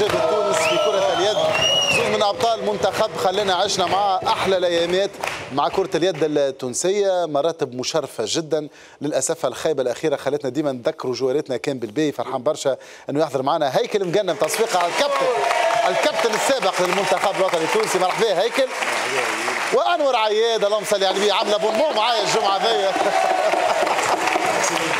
ألمع نجوم تونس في كرة اليد. زوز من أبطال منتخب خلينا عشنا معاه أحلى الايامات مع كرة اليد التونسية. مراتب مشرفة جدا. للأسف الخيبة الأخيرة خلتنا ديما نذكروا جواراتنا كان قلبي فرحان برشا أنه يحضر معنا هيكل مقنم تصفيق على الكابتن الكابتن السابق للمنتخب الوطني التونسي. مرحبا هيكل. وأنور عياد اللهم صل على النبي. عاملة بونمو معايا الجمعة ذي.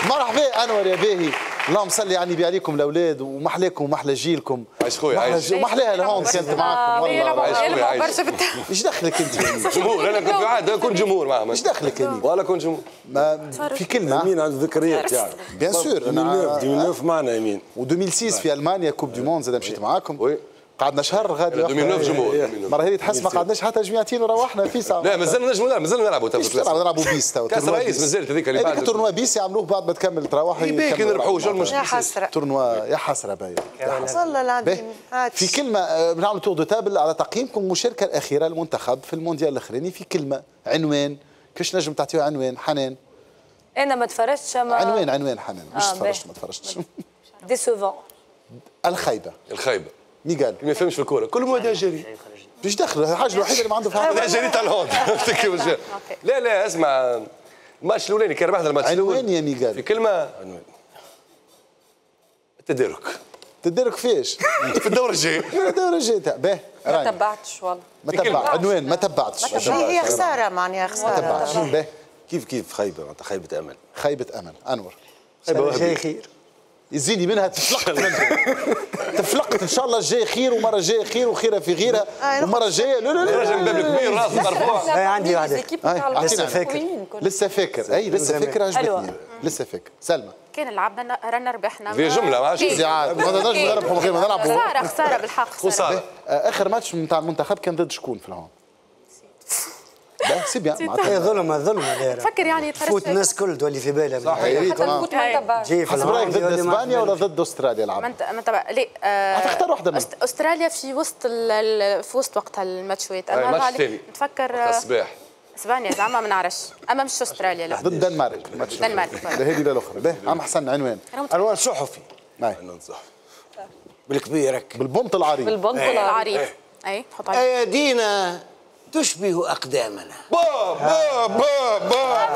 مرحبا أنور يا باهي. اللهم صل على النبي عليكم الأولاد ومحلاكم ومحلى جيلكم. عايش خويا، عايش. ومحلاها ال hand كانت معكم والله. عايش خويا، عايش. إيش دخلك أنت؟ يعني؟ جمهور أنا كنت في عاد كنت جمهور معهم إيش دخلك أنت؟ ولا كنت جمهور. في كلمة. يمين عنده ذكريات يعني. bien sûr 2009 2009 معنا يمين و2006 في ألمانيا coupe du monde زاد مشيت معاكم. oui. قعدنا شهر غادي 2009 جمهور المره هذه تحس ما قعدناش حتى جميعتين وروحنا في ساعة لا مازلنا نجموا نلعب مازلنا نلعبوا تو إيش تلعب نلعبوا bis تو كاس رئيس. مازالت هذيك اللي بعد tournoi bis يعملوه بعد ما تكمل تروح يبيك نربحوا شو بعض. المشكل يا حسرة. tournoi يا حسرة باهي. والله العظيم. في كلمة آه، بنعمل tour de table على تقييمكم المشاركة الأخيرة للمنتخب في المونديال الأخراني. في كلمة عنوان. كيش نجم تعطيه عنوان؟ حنان. أنا ما تفرجتش عنوان عنوان حنان. مش آه، تفرجت. ما تفرجتش. décevant الخيبه الخيبه مين قال؟ ما يفهمش في الكورة. كل ما جري. مش دخل الحاجة الوحيدة اللي ما عنده في هذا جري تاع ال hand. لا لا اسمع. الماتش الأولاني كان ربحنا الماتش عنوان الأول يا ميغال في كلمة. التدارك تدرك. فيش. في الدور الجاي. الدورة الجاية باهي ما. تبعتش والله. ما تبع عنوان ما تبعتش. هي خسارة معناها ما خسارة. تبعتش باهي كيف كيف خيبه معناتها خيبه أمل. خيبة أمل. أنور. جاي خير يزيني منها تفلقت منها. تفلقت. إن شاء الله الجاي خير ومرة جاية خير وخيره في غيرها آه، ومرة الجايه لا لا لا. راجل باب كبير راس مرفوع. لا عندي. هاي، أعطينا لسه. فاكر. لسه فاكر. أي لسه. فاكر. عجبتني. لسه فاكر. سلمى. كان لعبنا رانا ربحنا في جملة ما زي عاد ما نقدرش نربحوا من غير ما نلعبوا. خسارة خسارة بالحق خسارة. آه، آخر ماتش نتاع المنتخب كان ضد شكون في لا سي بيان معناتها ظلمة ظلمة دايرة. تفكر يعني تفوت الناس كل تولي في بالها صح بالحقيقة. يا حتى جاي في رايك ضد إسبانيا ولا. ضد أستراليا انت ما انت بقى ليه؟ آه، هتختار واحدة منهم. أستراليا في وسط في وسط وقتها الماتشوات أنا. نتفكر الصباح. إسبانيا زعما ما نعرفش. أما مش أستراليا لا. ضد الدنمارك الدنمارك. لا هذه لا الأخرى. باهي عم حسن عنوان. عنوان صحفي. ناي ننصح بالكبير هكا بالبنط العريض. بالبنط العريض. العريض أي حط عليه ايادينا تشبه أقدامنا. با با با با.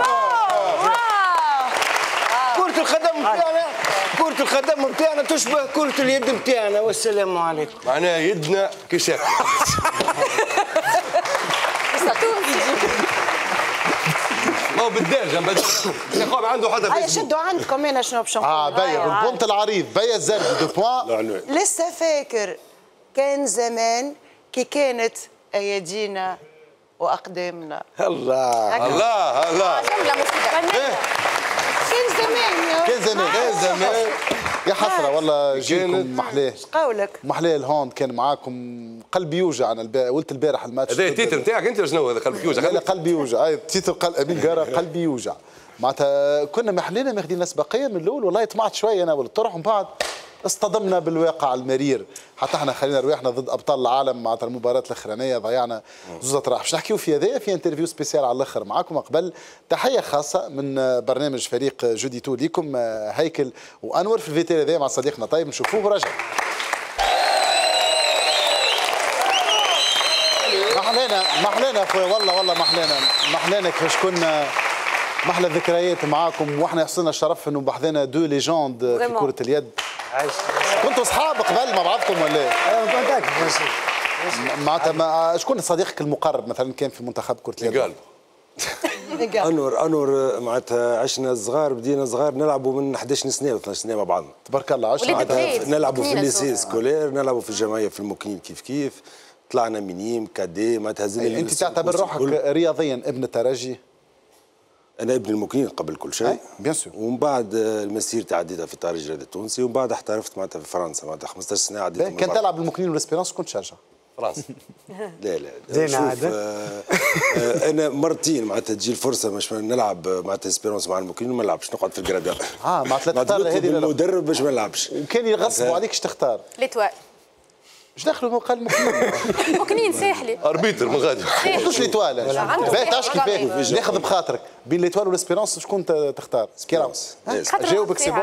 كرة القدم بتاعنا كرة القدم بتاعنا تشبه كرة اليد بتاعنا. والسلام عليكم. معناها يدنا كشاف ما هو بالدارجه يا خويا عنده حتى هيا فيسبوك شدوا عندكم أنا شنو باش نقول آه باهي بالبنط العريض بيا الزرد deux points. لسه فاكر كان زمان كي كانت ايادينا وأقدامنا. الله الله الله جملة مفيدة. كان زمان يا كان زمان كان زمان. يا حسرة والله جيلكم محلاه قولك؟ محلاه ال hand كان معاكم قلبي يوجع أنا الب- قلت البارح الماتش. هذا ال titre نتاعك انت شنو هذا؟ قلبك يوجع. لا لا قلبي يوجع. أي titre قل... أمين قرا قلبي يوجع. معناتها كنا محلينا ماخذين الاسبقيه من الأول والله طمعت شوية أنا والطرح ومن بعد اصطدمنا بالواقع المرير. حتى إحنا خلينا رواحنا ضد أبطال العالم معناتها المباراة الأخرانية ضيعنا زوز اطراح باش نحكيو في هذايا في interview spéciale على الأخر معكم قبل. تحية خاصة من برنامج فريق Jeu Dit Tout ليكم هيكل وأنور. في الفيتير هذايا مع صديقنا طيب نشوفوه ورجع محلينا محلينا أخويا والله والله محلينا محلينا كيفاش كنا محلى الذكريات معاكم وإحنا يحصلنا الشرف إنه بحذنا deux légendes في. كرة اليد. عايش. كنتوا أصحاب قبل مع بعضكم ولا إيه؟ كنت بس معناتها ما شكون صديقك المقرب مثلا كان في منتخب كرة اليد؟ قال أنور أنور معناتها عشنا صغار بدينا صغار نلعبوا من 11 سنه و 12 سنه مع بعضنا تبارك الله عشنا. نلعبوا في ال lycée. scolaire نلعبوا في الجمعية في المكنين كيف كيف. طلعنا minimes cadets معناتها هزينا أنت تعتبر روحك رياضيا ابن الترجي أنا ابن المكنين قبل كل شيء. أي، bien sûr. ومن بعد آه، مسيرتي عديتها في الترجي الرياضي التونسي ومن بعد احترفت معناتها في فرنسا معناتها 15 سنة عديت كان تلعب المكنين وال Espérance كنت تشجع فرنسا. لا لا زين عاد. آه آه أنا مرتين معناتها تجي الفرصة باش نلعب آه، معناتها Espérance مع المكنين وما نلعبش نقعد في ال gradins آه معناتها تختار هذه؟ المدرب باش ما نلعبش. وكان يغصبوا عليك اش تختار؟ l'Étoile. اش دخلوا قال مكنين ساحلي arbitre من غادي. ما قلتوش l'Étoile. باهي تعرفش فكرة كيفاه. ناخذ بخاطرك. بين l'Étoile وال Espérance شكون تختار؟ خاطر جاوبك c'est bon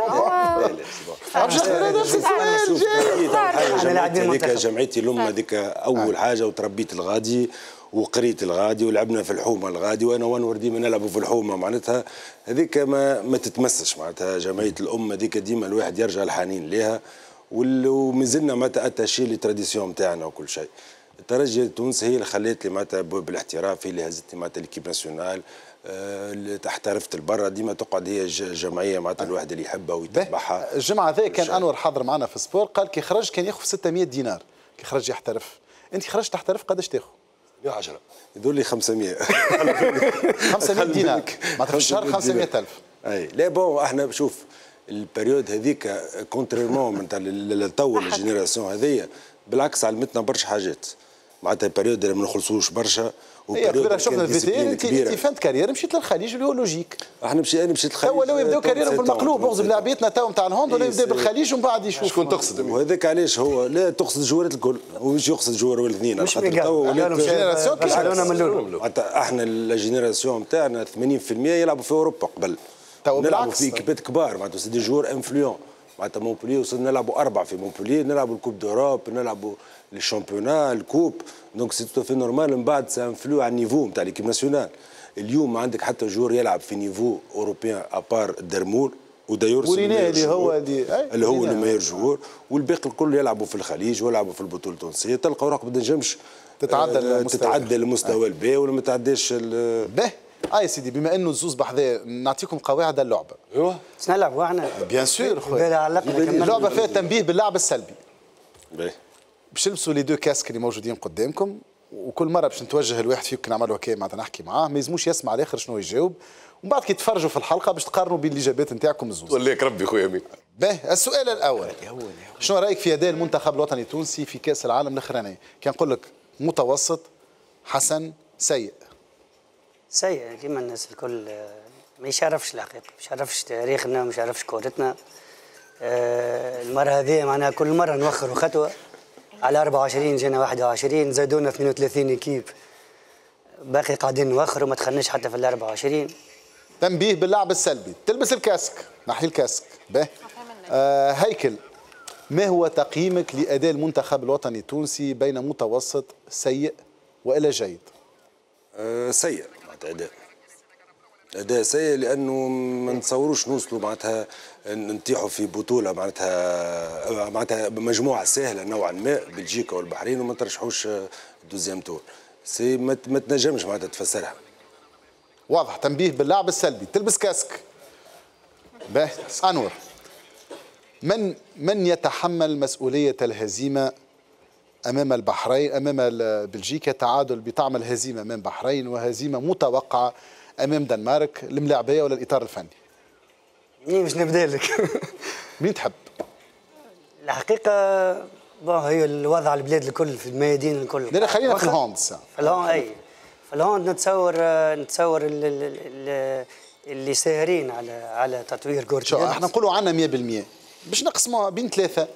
هذيك. جمعيتي الام هذيك أول حاجة وتربيت الغادي وقريت الغادي ولعبنا في الحومة الغادي وأنا وانور ديما نلعبوا في الحومة. معناتها هذيك ما ما تتمسش. معناتها جمعية الام هذيك ديما الواحد يرجع الحنين ليها. ومازلنا معناتها attachés les traditions نتاعنا وكل شيء. الترجي التونسي هي اللي خلت لي معناتها بالاحتراف هي اللي هزتني معناتها l'équipe nationale آه، اللي احترفت البرا ديما تقعد هي جمعية معناتها الواحد اللي يحبها ويتبعها. الجمعة ذا كان أنور حاضر معنا في سبور قال كي خرج كان ياخذ 600 دينار. كي خرج يحترف. أنت خرجت تحترف قداش تاخذ؟ 110 يدور لي 500 500 دينار. معناتها في الشهر 500 ألف. أي. لا بون إحنا شوف البريود هذيك كونتريرمون من تاع للتو الجينيراسيون هذيا بالعكس علمتنا برشا حاجات. معناتها البريود اللي ما نخلصوش برشا وبريود شفنا كانت الفي تي ديسيبلين انت. انت فانت كارير مشيت للخليج اللي هو لوجيك أحنا مشي أنا مشيت الخليج توا لو يبداو كاريرهم 37 بالمقلوب اغزب. لعبيتنا تو نتاع الهوند ولا إيه، يبدأ بالخليج ومن بعد يشوف. شكون تقصد؟ وهذاك علاش هو؟ لا تقصد الجوارات الكل. ومش يقصد جوار ولا اثنين مش جينيراسيون إحنا ال génération نتاعنا 80% يلعبوا في أوروبا قبل. تو نلعبوا. في ايكيبات كبار معناتها c'est des joueurs influents معناتها مونبولي وصلنا نلعبوا أربعة في مونبولي نلعبوا ال coupe d'Europe نلعبوا ال championnat ال coupe. donc c'est tout à fait normal من بعد ça influe على ال niveau نتاع l'équipe nationale اليوم ما عندك حتى joueur يلعب في niveau européen à part Darmoul و d'ailleurs وريناه اللي هو أي، اللي هو. ال meilleur joueur والباقي الكل يلعبوا في الخليج ويلعبوا في البطولة التونسية. تلقى اوراق ما تنجمش تتعدى آه، المستوى. تتعدى المستوى البي ولا ما تعداش به آه يا سيدي بما إنه الزوز بحذا نعطيكم قواعد اللعبة. ايوا نلعبوا إحنا bien sûr خويا. اللعبة فيها تنبيه باللعب السلبي. باهي. باش تلبسوا les deux casques اللي موجودين قدامكم وكل مرة باش نتوجه الواحد فيكم نعملوا هكا معناتها نحكي معاه ما يلزموش يسمع الآخر شنو يجاوب. ومن بعد كي تفرجوا في الحلقة باش تقارنوا بين الاجابات نتاعكم الزوز. وليك ربي خويا مين باهي السؤال الأول. شنو رأيك في أداء المنتخب الوطني التونسي في كأس العالم الأخراني؟ كان نقول لك متوسط حسن سيء. سيء كيما الناس الكل آه، ما يشرفش الحقيقة ما يشرفش تاريخنا ما يشرفش كورتنا. آه، المرة هذه معناها كل مرة نوخروا خطوة على 24 جينا 21 زادونا 32 اكيب باقي قاعدين نوخروا ما دخلناش حتى في ال 24 تنبيه باللعب السلبي. تلبس الكاسك نحي ال casque باهي آه هيكل. ما هو تقييمك لأداء المنتخب الوطني التونسي بين متوسط سيء وإلى جيد؟ آه، سيء. معناتها أداء. أداء سيء لأنه ما نتصوروش نوصلوا معناتها نطيحوا في بطولة معناتها معناتها مجموعة سهلة نوعا ما بلجيكا والبحرين وما ترشحوش deuxième tour. c'est ما تنجمش معناتها تفسرها. واضح. تنبيه باللعب السلبي. تلبس casque. باهي أنور. من من يتحمل مسؤولية الهزيمة أمام البحرين أمام بلجيكا تعادل بطعم الهزيمة أمام البحرين وهزيمة متوقعة أمام دنمارك. الملاعبيه ولا الإطار الفني؟ منين باش نبدأ لك؟ مين تحب؟ الحقيقة bon هي الوضع البلاد الكل في الميادين الكل. لا خلينا في وخا- ال hand الساعة. في ال hand أي. في الهوند نتصور نتصور ال- ال- ال- اللي ساهرين على على تطوير اليد. إحنا نقولوا عنا 100% باش نقسموها بين ثلاثة.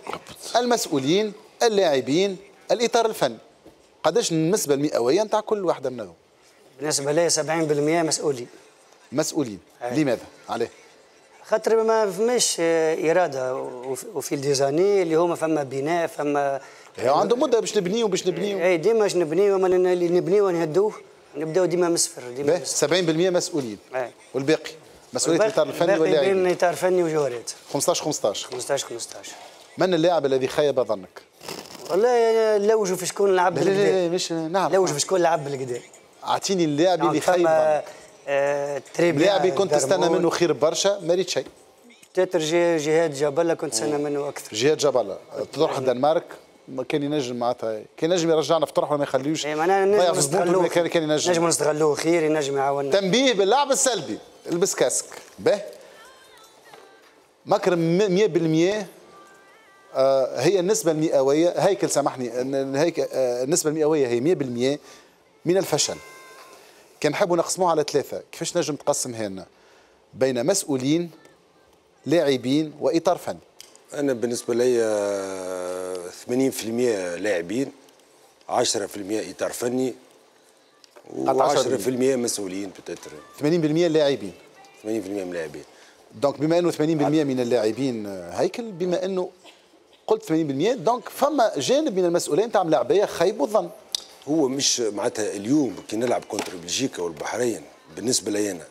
المسؤولين اللاعبين الإطار الفني. قداش النسبة المئوية نتاع كل واحدة منهم؟ بالنسبة لي 70% مسؤولين. مسؤولين. أي. لماذا؟ عليه. خاطر ما فماش إرادة وف- وفي الديزاني اللي هما فما بناء فما هي عنده مدة باش نبنيو باش نبنيو. أي ديما باش نبنيو ما لنا اللي نبنيو ونهدوه نبداو ديما من الصفر ديما من باهي الصفر 70% مسؤولين. أي. والباقي؟ مسؤولية الإطار الفني الباقي بين اطار فني وجوهرات. 15 15 15 15 من اللاعب الذي خيب ظنك؟ والله لوجوا في شكون لعب لا لا لا بالكدا مش نعم لوجوا في شكون لعب بالكدا أعطيني اللاعب اللي خيب فما ظنك آه، تريبيا لاعب كنت تستنى. منه خير برشا ما ريت شيء جي- جهاد جبله كنت استنى منه أكثر. جهاد جبل تروح الدنمارك. ما كان ينجم معناتها كان ينجم يرجعنا في طرح ولا ما يخليوش. اي معناها نجم كان كان نجم ينجم نستغلوه خير ينجم يعاوننا. تنبيه باللعب السلبي. البس كاسك. به. مكرم 100% آه، هي النسبة المئوية هيكل سامحني إن هيك آه، النسبة المئوية هي 100% من الفشل. كان نحبوا نقسموها على ثلاثة. كيفاش نجم تقسمها لنا بين مسؤولين لاعبين وإطار فني. أنا بالنسبة لي آه، 80% لاعبين 10% إطار فني قعدت و10% مسؤولين peut-être 80% لاعبين. 80% من اللاعبين donc بما إنه 80% من اللاعبين آه، هيكل بما إنه قلت 80% دونك فما جانب من المسؤولين تاع ملاعبية خيب الظن. هو مش معناتها اليوم كي نلعب contre بلجيكا والبحرين بالنسبة لي أنا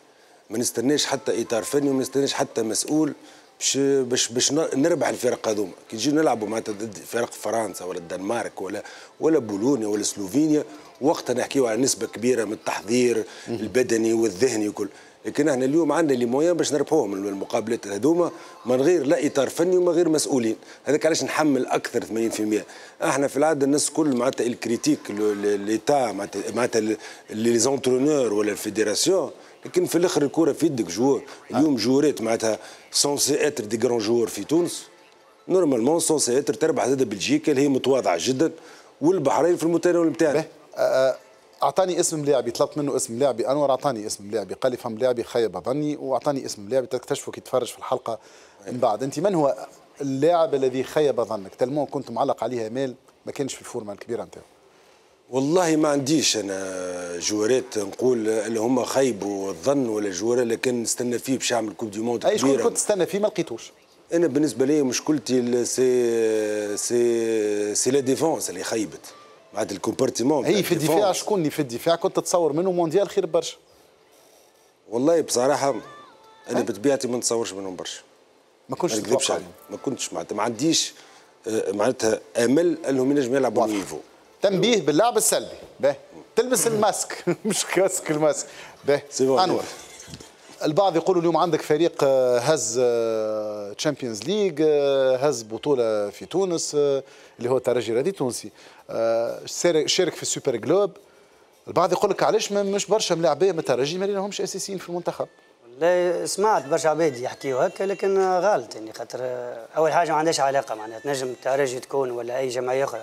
ما نستناش حتى إطار فني وما نستناش حتى مسؤول باش باش باش نربح الفرق هذوما. كي نجي نلعبوا معناتها ضد فرق فرنسا ولا الدنمارك ولا ولا بولونيا ولا سلوفينيا وقتها نحكيو على نسبة كبيرة من التحضير البدني والذهني وكل. لكن إحنا اليوم عندنا les moyens باش نربحوهم المقابلات هذوما من غير لا إطار فني ومن غير مسؤولين. هذاك علاش نحمل أكثر 80% إحنا في العادة الناس كل معناتها ال critique l'État معناتها les entraîneurs ولا ال fédération لكن في الآخر الكرة في يدك joueur. اليوم جورات معناتها censés être des grands joueurs في تونس. normalement censés être تربح زاد بلجيكا اللي هي متواضعة جدا والبحرين في المتناول نتاعنا أعطاني اسم ملاعبي طلبت منه اسم ملاعبي أنور أعطاني اسم ملاعبي قال لي فهم لاعبي خيب ظني وأعطاني اسم ملاعبي. تكتشفوا كي تفرج في الحلقة من بعد. أنت من هو اللاعب الذي خيب ظنك؟ tellement كنت معلق عليه مال ما كانش في الفورمه الكبيره نتاعو والله ما عنديش أنا جوارات نقول اللي هم خيبوا الظن ولا joueur كان نستنى فيه باش يعمل coupe du monde أي شكون كنت تستنى فيه ما لقيتوش. أنا بالنسبة لي مشكلتي c'est c'est c'est la défense اللي خيبت. معناتها ال compartiment هي في الدفاع شكون اللي في الدفاع؟ كنت تتصور منه مونديال خير برشا. والله بصراحة أنا بطبيعتي ما نتصورش منهم برشا. ما كنتش نكذبش عليك ما كنتش معناتها. ما عنديش آه، معناتها أمل أنهم ينجموا يلعبوا. niveau تنبيه باللعب السلبي. به. تلبس الماسك. مش casque ال masque. به. bon. أنور. البعض يقولوا اليوم عندك فريق آه، هز Champions League هز بطولة في تونس آه، اللي هو الترجي الرياضي التونسي آه، شارك في ال Super Globe. البعض يقول لك علاش مش برشا ملاعبية من الترجي ما لهمش أساسيين في المنتخب. لا سمعت برشا عباد يحكيوا هكا لكن غلط يعني خاطر أول حاجة ما عندهاش علاقة معناها. تنجم الترجي تكون ولا أي جمعية أخرى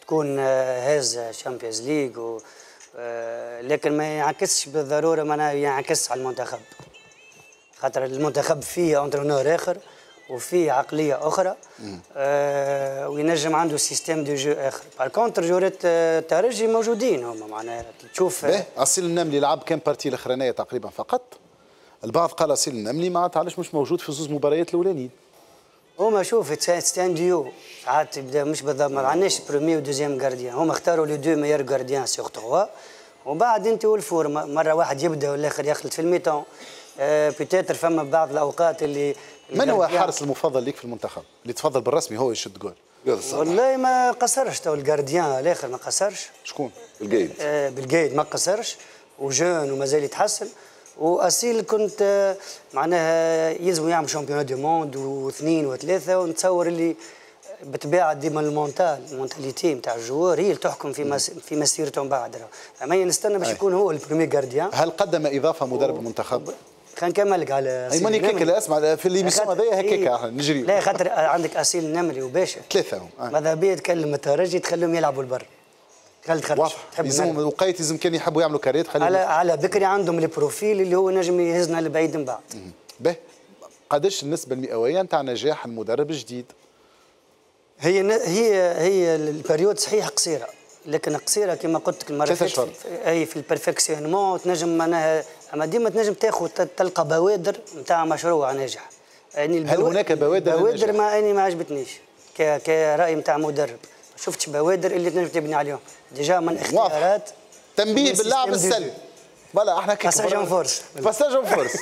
تكون هاز Champions League و آه، لكن ما ينعكسش بالضرورة معناها ينعكس على المنتخب. خاطر المنتخب فيه entraîneur آخر. وفيه عقلية أخرى آه وينجم عنده système de jeu آخر. par contre جورات آه، الترجي موجودين هما معناها تشوف به اصيل النملي لعب كام بارتي الأخرانية تقريبا فقط؟ البعض قال اصيل النملي معناتها علاش مش موجود في زوز مباريات الأولانيين؟ هما شوف ستان ديو ساعات يبدا مش بالضبط ما عندناش برومي ودوزيام جارديان هما اختاروا لي دو ميور جارديان سيغ تخوا وبعد انت والفورما مرة واحد يبدأ والآخر يخلط في الميتون آه بيتيتر فما بعض الأوقات اللي من هو الحارس المفضل ليك في المنتخب؟ اللي تفضل بالرسمي هو يشد جول. والله ما قصرش تو الجارديان الآخر ما قصرش. شكون؟ القايد آه، بالقايد ما قصرش وجون ومازال يتحسن. وأصيل كنت آه، معناها يلزم يعمل شامبيون دو موند واثنين وثلاثة ونتصور اللي بطبيعة ديما المونتال المونتاليتي نتاع الجوار هي اللي تحكم في مس في مسيرته من بعد. راه. اما نستنى باش. يكون هو البريمي جارديان. هل قدم إضافة مدرب المنتخب؟ خلينا نكمل لك على اي ماني. كيك لا اسمع في الليميسيون هذايا هكاك إيه. إحنا نجري لا خاطر عندك أسيل النمري وباشا ثلاثة هم آه. ماذا بيا تكلم الترجي تخليهم يلعبوا البر خلي تخرج واضح تحب يلزم. وقيت يلزم كان يحبوا يعملوا كاريات على خلي على بكري عندهم ال profil اللي هو نجم يهزنا لبعيد من بعد به قداش النسبة المئوية نتاع نجاح المدرب الجديد هي هي هي ال période صحيح قصيرة لكن قصيرة كما قلت لك المرة أشهر. في- أي في ال perfectionnement تنجم معناها أما ديما تنجم تاخذ ت- تلقى بوادر نتاع مشروع ناجح. يعني هل هناك بوادر بوادر؟ ما اني ما عجبتنيش. ك- كرأي نتاع مدرب. ما شفتش بوادر اللي تنجم تبني عليهم. déjà من اختيارات تنبيه باللعب السلبي. voilà إحنا كيك passage en force. passage en force.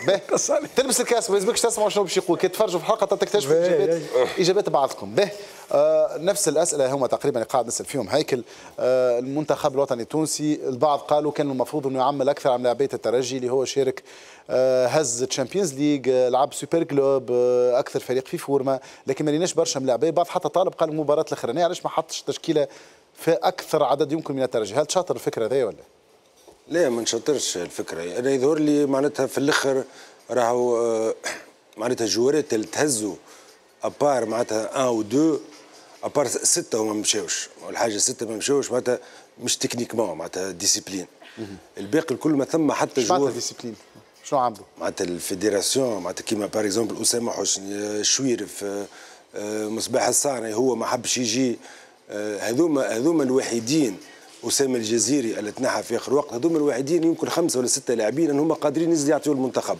تلبس ال casque ما يلزمكش تسمعوا شنو باش يقول. كي تفرجوا في الحلقة تكتشفوا. اجابات إجابات بعضكم. به. آه نفس الأسئلة هما تقريبا قاعد نسأل فيهم. هيكل آه المنتخب الوطني التونسي البعض قالوا كان المفروض إنه يعمل أكثر عن لاعبيه الترجي اللي هو شارك آه هز Champions League آه لعب Super Globe آه أكثر فريق في فورما لكن ما ليناش برشا ملاعبية. بعض حتى طالب قال المباراة الأخرانية علاش ما حطش تشكيلة في أكثر عدد يمكن من الترجي؟ هل تشاطر الفكرة هذه ولا؟ لا ما نشطرش الفكرة. أنا يظهر لي معناتها في الأخر راهو آه، معناتها الجوارات اللي تهزوا à part معناتها un ou deux à part ستة هما ما مشاوش. والحاجة ستة ما مشاوش معناتها مش techniquement معناتها discipline الباقي الكل ما ثم حتى جوار. discipline شنو عملوا؟ معناتها ال fédération معناتها كيما par exemple أسامة حسني آه، شويرف آه، مصباح الصانعي هو ما حبش يجي هذوما هذوما الوحيدين. أسامة الجزيري اللي تنحى في آخر وقت. هذوما الوحيدين يمكن خمسة ولا ستة لاعبين ان هما قادرين يزيد يعطيوا المنتخب.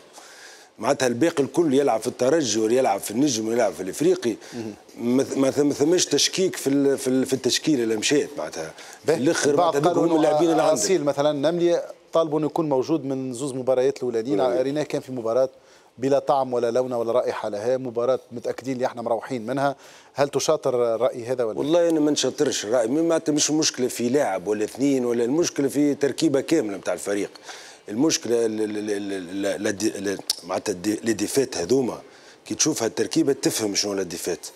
معناتها الباقي الكل يلعب في الترجي ولا يلعب في النجم ولا يلعب في الإفريقي. ما ما ثم- ثماش تشكيك في في ال- في التشكيلة اللي مشات معناتها. في الآخر معناتها هما اللاعبين اللي عندك. أصيل مثلا نملي طالبوا أنه يكون موجود من زوز مباريات الأولانيين. ريناه كان في مباراة بلا طعم ولا لون ولا رائحة لها. مباراة متأكدين اللي إحنا مروحين منها. هل تشاطر الراي هذا ولا والله أنا ما نشطرش الراي معناتها مش المشكلة في لاعب ولا اثنين ولا المشكلة في تركيبة كاملة نتاع الفريق. المشكلة ال- ال- ال- ال- ال- ال- معناتها les défaites هذوما. كي تشوفها التركيبة تفهم شنو la défaite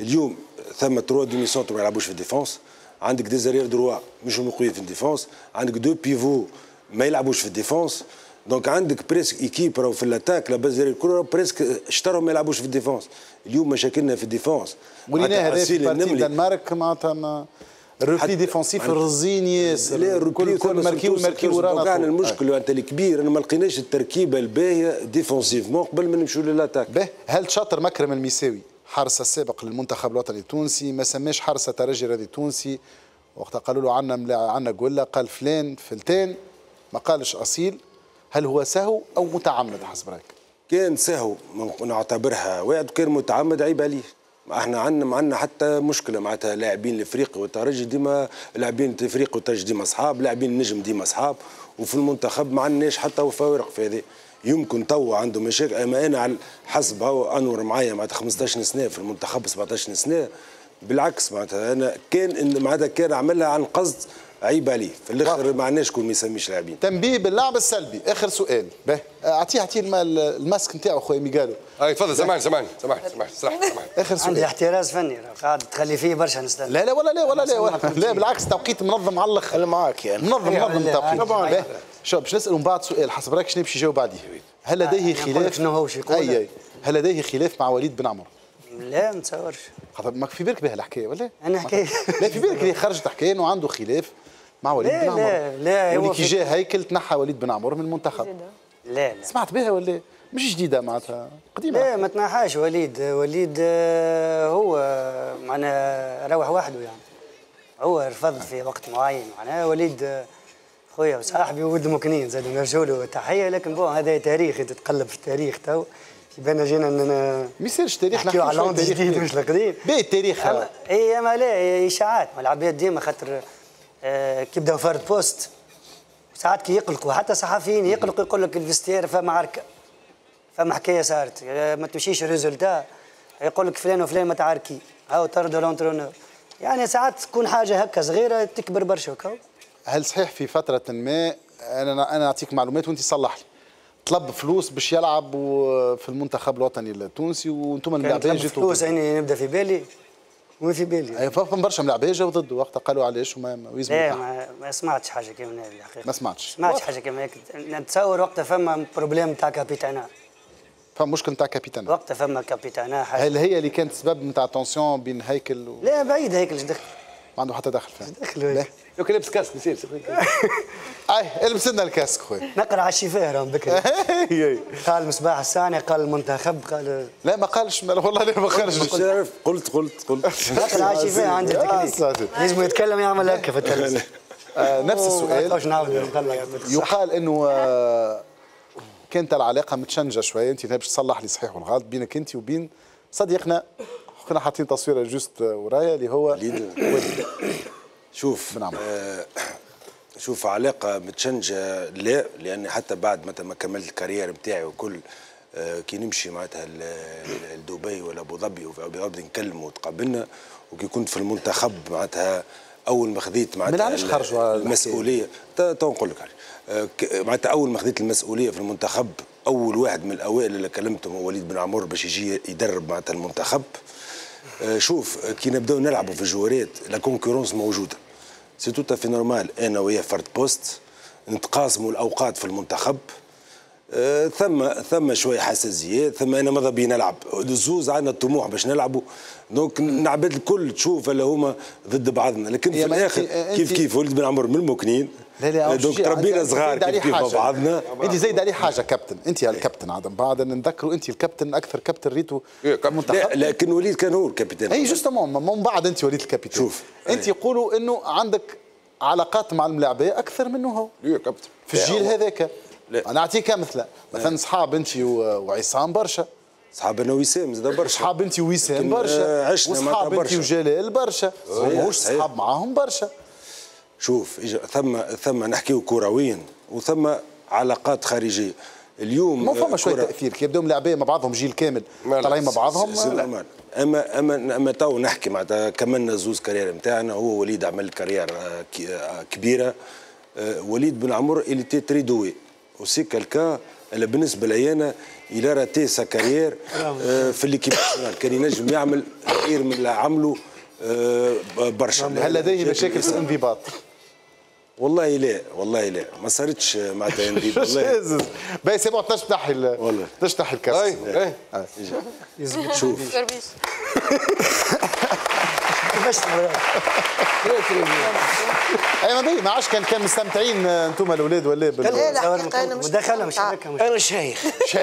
اليوم ثم trois demi-centres ما يلعبوش في ال défense. عندك ديزارير دروا مش مقويين في الديفونس. عندك دو بيفو ما يلعبوش في الديفونس. دونك عندك بريسك ايكيب راهو في الاتاك لاباس ديال الكره بريسك اشتروا ما يلعبوش في الديفونس. اليوم مشاكلنا في الديفونس. ولينا هذا في الدنمارك معناتها ما الروبلي ديفونسيف الرزين ياسر. لا الروبلي كل كل ماركيو ماركيو ورانا كان. المشكل انت الكبير أنا ما لقيناش التركيبة الباهية ديفونسيفمون قبل ما نمشوا للاتاك به. هل شاطر مكرم الميساوي؟ حارس السابق للمنتخب الوطني التونسي ما سماش حارس الترجي الرياضي التونسي. وقت قالوا له عنا قوله قال فلان فلتان. ما قالش أصيل. هل هو سهو أو متعمد حسب رأيك؟ كان سهو نعتبرها. واحد كان متعمد عيب عليه. إحنا عندنا عندنا حتى مشكلة معناتها لاعبين الافريقي والترجي ديما لاعبين الافريقي والترجي ديما اصحاب لاعبين النجم ديما اصحاب وفي المنتخب ما عندناش حتى فوارق في هذه. يمكن توا عنده مشاكل. أما أنا على حسب أنور معايا معناتها 15 سنة في المنتخب 17 سنة. بالعكس معناتها أنا كان معناتها كان عملها عن قصد عيب عليه في الآخر ما عندناش كل ما يسميش لاعبين. تنبيه باللعب السلبي. آخر سؤال. به. اعطيه أعطيه الم- الماسك نتاعو خويا ميغالو. هاي تفضل سامحني سامحني سامحني سامحني آخر عندي سؤال احتراز فني. قاعد تخلي فيه برشا نستنى. لا لا ولا لا ولا لا ولا. لا بالعكس توقيت منظم على الآخر أنا معاك يعني. منظم أيوة، منظم التوقيت طبعاً. شوف باش نسال من بعد سؤال حسب رأيك شنو باش يجاوب بعديه هل لديه خلاف؟ شنو هو. أي أي. هل لديه خلاف مع وليد بن عمر؟ لا ما تصورش. خاطر ما في بالك بها الحكاية ولا؟ أنا حكاية. لا في بالك اللي خرجت حكاية إنه عنده خلاف. مع وليد لا، بن عمر لا، لا، هو واللي كي جاء هيكل تنحى وليد بن عمر من المنتخب. لا لا. سمعت بها ولا؟ مش جديدة معناتها قديمة. لا ما تنحاش وليد. وليد آه، هو معناها روح وحده يعني. هو رفض في وقت معين معناها. وليد آه، خويا وصاحبي وولد مكنين زاد نرجو له تحية. لكن bon هذا تاريخ انت تتقلب في التاريخ تو. يبان جينا إننا ما يصيرش تاريخ نحكيو على الجديد مش القديم. باهي التاريخ اي أما لا إشاعات. ما العباد ديما خاطر كي يبداو فرد poste. ساعات كي يقلقوا حتى صحفيين يقلقوا يقول لك ال vestiaire فما عركه فما حكاية صارت. آه، ما تمشيش résultat يقول لك فلان وفلان ما تعاركي هاو طردوا l'entraîneur. يعني ساعات تكون حاجة هكا صغيرة تكبر برشا هل صحيح في فترة ما أنا أنا أعطيك معلومات وأنت صلح لي. طلب فلوس باش يلعب في المنتخب الوطني التونسي وأنتم كانت اللاعبين جيتوا. فلوس. يعني نبدأ في بالي. وين في بالي أي فهم برشا ملاعبين جاوا ضده وقتها قالوا علاش وما ما ويزموا لا. ما, ما سمعتش حاجة كيما هذه الحقيقة ما سمعتش. سمعتش حاجة كيما هيك. نتصور وقتها فما problème تاع capitanat. فهم مشكل نتاع كابيتان وقتها فما كابيتانا حاجة. هل هي اللي كانت سبب نتاع تونسيون بين هيكل و... لا بعيد هيك اللي دخل؟ ما عنده حتى دخل فيها دخل. لو كان لابس كاس نسيت أي البس لنا الكاسك خويا نقرأ على الشفاه راهم بكري قال مصباح الثاني قال المنتخب قال لا ما قالش ما والله لا ما شرف قلت قلت قلت. نقرأ على الشفاه عندي آه، تكنيك. لازم يتكلم يعمل هكا في التلفزيون. آه، نفس السؤال. يقال إنه آه، كانت العلاقة متشنجة شوية أنت باش تصلح لي صحيح والغلط. بينك أنت وبين صديقنا كنا حاطين تصويره juste ورايا اللي هو. وليد شوف بن عمر. آه شوف علاقة متشنجة لا لأن حتى بعد متى ما كملت ال carrière نتاعي وكل آه كي نمشي معناتها لدبي ولا أبو ظبي وفي أبو ظبي نكلموا وتقابلنا وكي كنت في المنتخب معناتها أول ما خذيت معناتها علاش خرجوا المسؤولية. تا تا نقول لك آه معناتها أول ما خذيت المسؤولية في المنتخب أول واحد من الأوائل اللي كلمتهم هو وليد بن عمر باش يجي يدرب معناتها المنتخب. شوف آه، كي نبداو نلعبوا في الجوارات la concurrence موجودة. c'est tout à fait normal أنا وياه فرد poste نتقاسموا الأوقات في المنتخب. آه، ثم ثم شوية حساسيات ثم أنا ماذا بي نلعب؟ الزوز عندنا الطموح باش نلعبوا. donc العباد الكل تشوف اللي هما ضد بعضنا. لكن في الآخر كيف كيف ولد بن عمر من المكنين لا لا donc تربينا صغار كيف كيف بعضنا. انت زايد عليه حاجة كابتن. انت يا الكابتن عدم بعد نذكروا انت الكابتن أكثر كابتن ريتو. إيه، لا لكن وليد كان هو الكابتن. et justement من بعد انت وليد الكابتن. شوف. انت يقولوا إنه عندك علاقات مع الملاعبيه أكثر منه هو. يا كابتن. في الجيل هذاك. أنا أعطيك مثلا. مثلا صحاب انت وعصام برشا. صحابنا وسام زاد برشا. صحاب انت وسام برشا. آه، عشنا وصحاب انت. وجلال برشا. ماهوش. صحاب معاهم برشا. شوف ثم ثم نحكيو كرويا وثم علاقات خارجية. اليوم ما فما شوية تأثير كي يبداو ملاعبيه مع بعضهم جيل كامل طالعين مع بعضهم؟ سي اما اما أما تو نحكي معناتها كملنا زوز carrière نتاعنا هو وليد عمل carrière آه، آه، كبيرة. آه، وليد بن عمر il était très doué. و c'est quelqu'un اللي بالنسبة لي أنا il a raté sa carrière في l'équipe كان ينجم يعمل خير من اللي عمله برشا. هل لديه مشاكل في الانضباط؟ والله لا والله لا. ما صارتش معناتها انضباط والله. باهي c'est bon تنجم تنحي ال- والله. تنجم تنحي الكاس. اي اي. شوف قربيش كيفاش اي ما بي ما عادش كان كان مستمتعين أنتم الأولاد ولا بال- لا لا حقيقة أنا مش مداخله مش أنا شيخ. شيخ.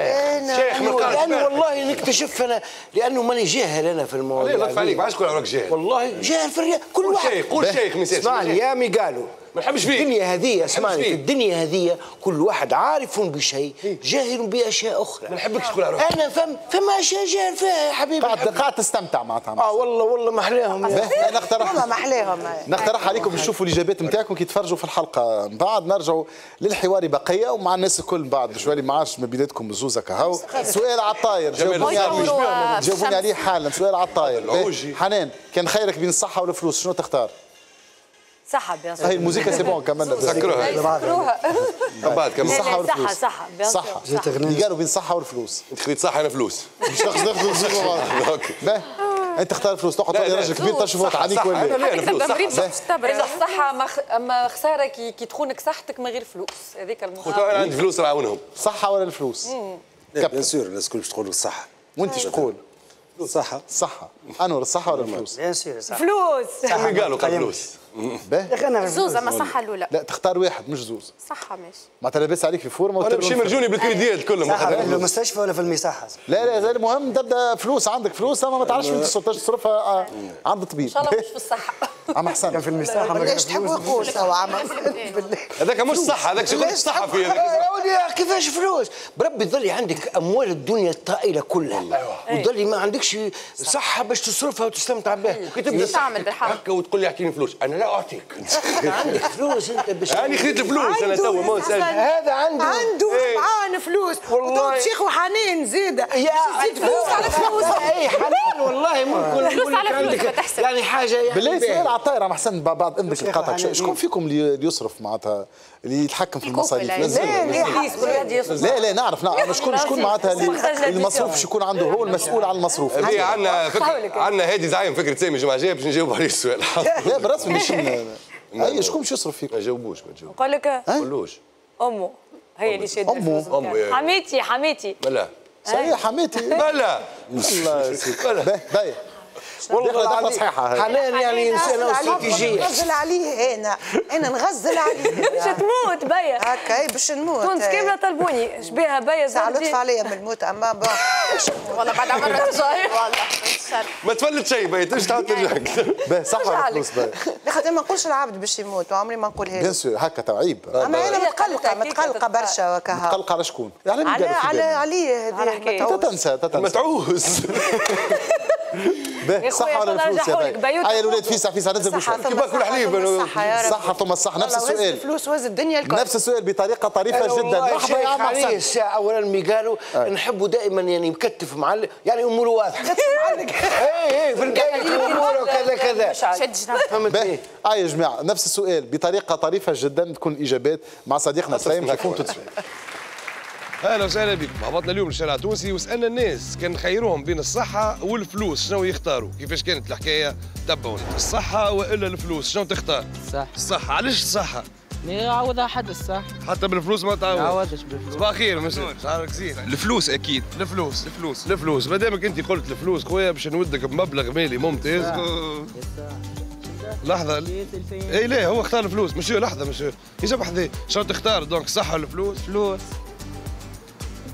شيخ لأنه والله نكتشف أنا لأنه ماني جاهل أنا في المواضيع عليه لطف عليك ما عادش تقول عمرك جاهل. والله جاهل في الرياض. كل قول واحد. شيخ قول شيخ ما يصيرش اسمعني يا مي قالوا ما نحبش في فيك. الدنيا هذه أسمعني. في الدنيا هذه كل واحد عارف بشيء جاهل بأشياء أخرى. ما نحبكش تقول عمرك أنا فهم فما أشياء جاهل فيها يا حبيبي. قاعد قاعد تستمتع معناتها. آه والله والله ما احلاهم أنا اقترح والله ما احلاهم نقترح عليكم تشوفوا الاجابات نتاعكم كي تفرجوا في الحلقة. من بعد نرجعوا للحوار بقية ومع الناس الكل من بعد. بشوي ما عادش ما بيناتكم زوزة كهو. سؤال على الطاير جاوبوني عليه جاوبوني عليه حالا. سؤال على الطاير. باهي. حنان كان خيرك بين الصحة والفلوس شنو تختار؟ صحة bien sûr هاي الموسيقى c'est bon كملنا سكروها. يسكروها من بعد كمل صح. لا، لا، والفلوس. صحة صحة صحه قالوا بين الصحه والفلوس. انت خذيت صح أنا فلوس. مش ناخذ ناخذ الزوز مع بعض. OK. باهي. أنت تختار الفلوس تقعد لا، تقول لا. راجل كبير تشوف صح. ولا أنا لا، أنا فلوس؟ صح. صح. إذا الصحة مخ... أما خسارة كي, كي تخونك صحتك من غير فلوس. هذيك المخاطرة أنا عندي فلوس نعاونهم صحه ولا الفلوس؟ لا bien sûr الناس الكل باش تقول الصح وأنت شقول؟ صح. الصحه أنور الصحه ولا الفلوس؟ bien sûr فلوس. مين قالوا قال فلوس باهي. أخي أنا زوز اما صح الاولى لا؟ تختار واحد مش زوز صحة ماشي. ما لاباس عليك في فورمه أنا وتبرم مشي في- مرجوني بالكريديات كلهم. في. المستشفى ولا في المساحة. لا لا زي المهم تبدأ فلوس عندك فلوس أما ما تعرفش وين تصرف- تصرفها آه، عند الطبيب إن شاء الله مش في الصحة. عم حسن كان في المساحة ما ليش تحبوا يقول توا عمل. بالله هذاك مش صح هذاك شغل صح فيه هذاك يا ولدي كيفاش فلوس؟ بربي تظلي عندك أموال الدنيا الطائلة كلها. وتظلي ما عندكش صحة باش تصرفها وتستمتع بها. كي تبدا تعمل بالحق. هكا وتقول لي اعطيني فلوس. أنا لا. اعطيك عندك فلوس انت باش أنا خذيت الفلوس أنا توا ما. هذا عنده. عنده. معان فلوس. والله. شيخ وحنين زيده يا تزيد فلوس على فلوس. اي حنان والله ممكن فلوس نقول لك على فلوس. يعني حاجة يعني بالله. سؤال على الطايره عم حسن بعد اذنك شيخ القطع. حنين. شكون فيكم اللي يصرف معناتها؟ اللي يتحكم في المصاريف؟ لا، لازم- لا لا نعرف نعرف. شكون شكون معناتها المصروف شكون عنده هو المسؤول عن المصروف. عندنا عندنا هادي زعيم فكرة سامي الجمعه الجايه باش نجاوب عليه السؤال لا بالرسمي اي شكون باش يصرف فيكم ما جاوبوش ما جاوبوش نقول لك ما قولوش. أمه هي اللي. الفلوس أمه، متاعها. يعني. حميتي حميتي. بلا صحيح حماتي بلا الله يسيدك بلا باهي. والله صحيحة هاي. حنان يعني انسانه نغزل عليه استراتيجية. نغزل عليه أنا أنا نغزل عليه مش تموت بيا هكا إيه باش نموت. تونس كاملة طلبوني. شبيها بيا ساعة لطف عليا من الموت أما بون والله بعد عمرنا صحيح. والله. ما تفلت شيء بيت إيش تعاود ترجع باهي صح ولا عليك. فلوس باهي خاطر ما نقولش العبد باش يموت وعمري ما نقولها بيان له سور هكا تو عيب أما أنا متقلقة متقلقة برشا وكها تقلق على شكون؟ يعني على على؟ عليه على هذه. تتنسى تتنسى متعوز. باهي يا صح خويا ولا الفلوس يا باهي هاي الاولاد وخذوا. فيسع فيسع نزل بشوي باكل صحة. حليب ثم أنا. صحة يا رب. صح ثم صح نفس السؤال. الفلوس وزن الدنيا الكل نفس السؤال بطريقة طريفة جدا. مرحبا يا عم حسن مي قالوا نحبوا دائما يعني مكتف معلق يعني أموره واضحة اي اي في البيت أموره كذا كذا. فهمت باهي إيه؟ آه يا جماعة نفس السؤال. بطريقة طريفة جدا تكون الاجابات مع صديقنا سليم. تتسوق أهلا وسهلا بكم. هبطنا اليوم للشارع التونسي وسألنا الناس كان خيرهم بين الصحة والفلوس شنو يختاروا؟ كيفاش كانت الحكاية؟ تبعونا. الصحة وإلا الفلوس شنو تختار؟ صح. الصحة. علاش الصحة؟ يعوضها حدث صح حتى بالفلوس ما تعوض يعوضش بالفلوس. صباح الخير مساء شعرك زين الفلوس أكيد. الفلوس. الفلوس. الفلوس. ما دامك أنت قلت الفلوس خويا باش نودك بمبلغ مالي ممتاز. لحظة. اي لا هو اختار الفلوس. مش لحظة مش يجب حذي شنو تختار؟ donc الصحة ولا الفلوس؟ فلوس.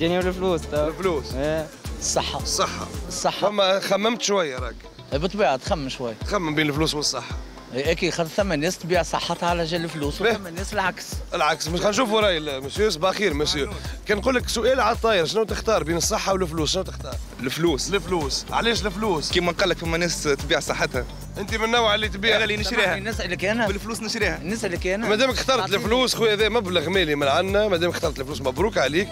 الدنيا والفلوس تو الفلوس إيه. الصحة الصحة الصحة فما خممت شوية راك. بالطبيعة تخمم شوي. تخمم بين الفلوس والصحة. إيه، أكيد خاطر ثم ناس تبيع صحتها على جال الفلوس وثم ناس العكس. العكس مش خنشوفوا رأي المسيو صباح الخير مسيو كان نقول لك سؤال على الطاير شنو تختار بين الصحة والفلوس؟ شنو تختار؟ الفلوس. الفلوس. علاش الفلوس؟ كيما قال لك فما ناس تبيع صحتها. أنت من النوع اللي تبيع أنا اللي نشريها. نسألك أنا بالفلوس نشريها. نسألك أنا ما دامك اخترت الفلوس خويا هذا مبلغ مالي من عندنا ما دامك اخترت الفلوس مبروك عليك.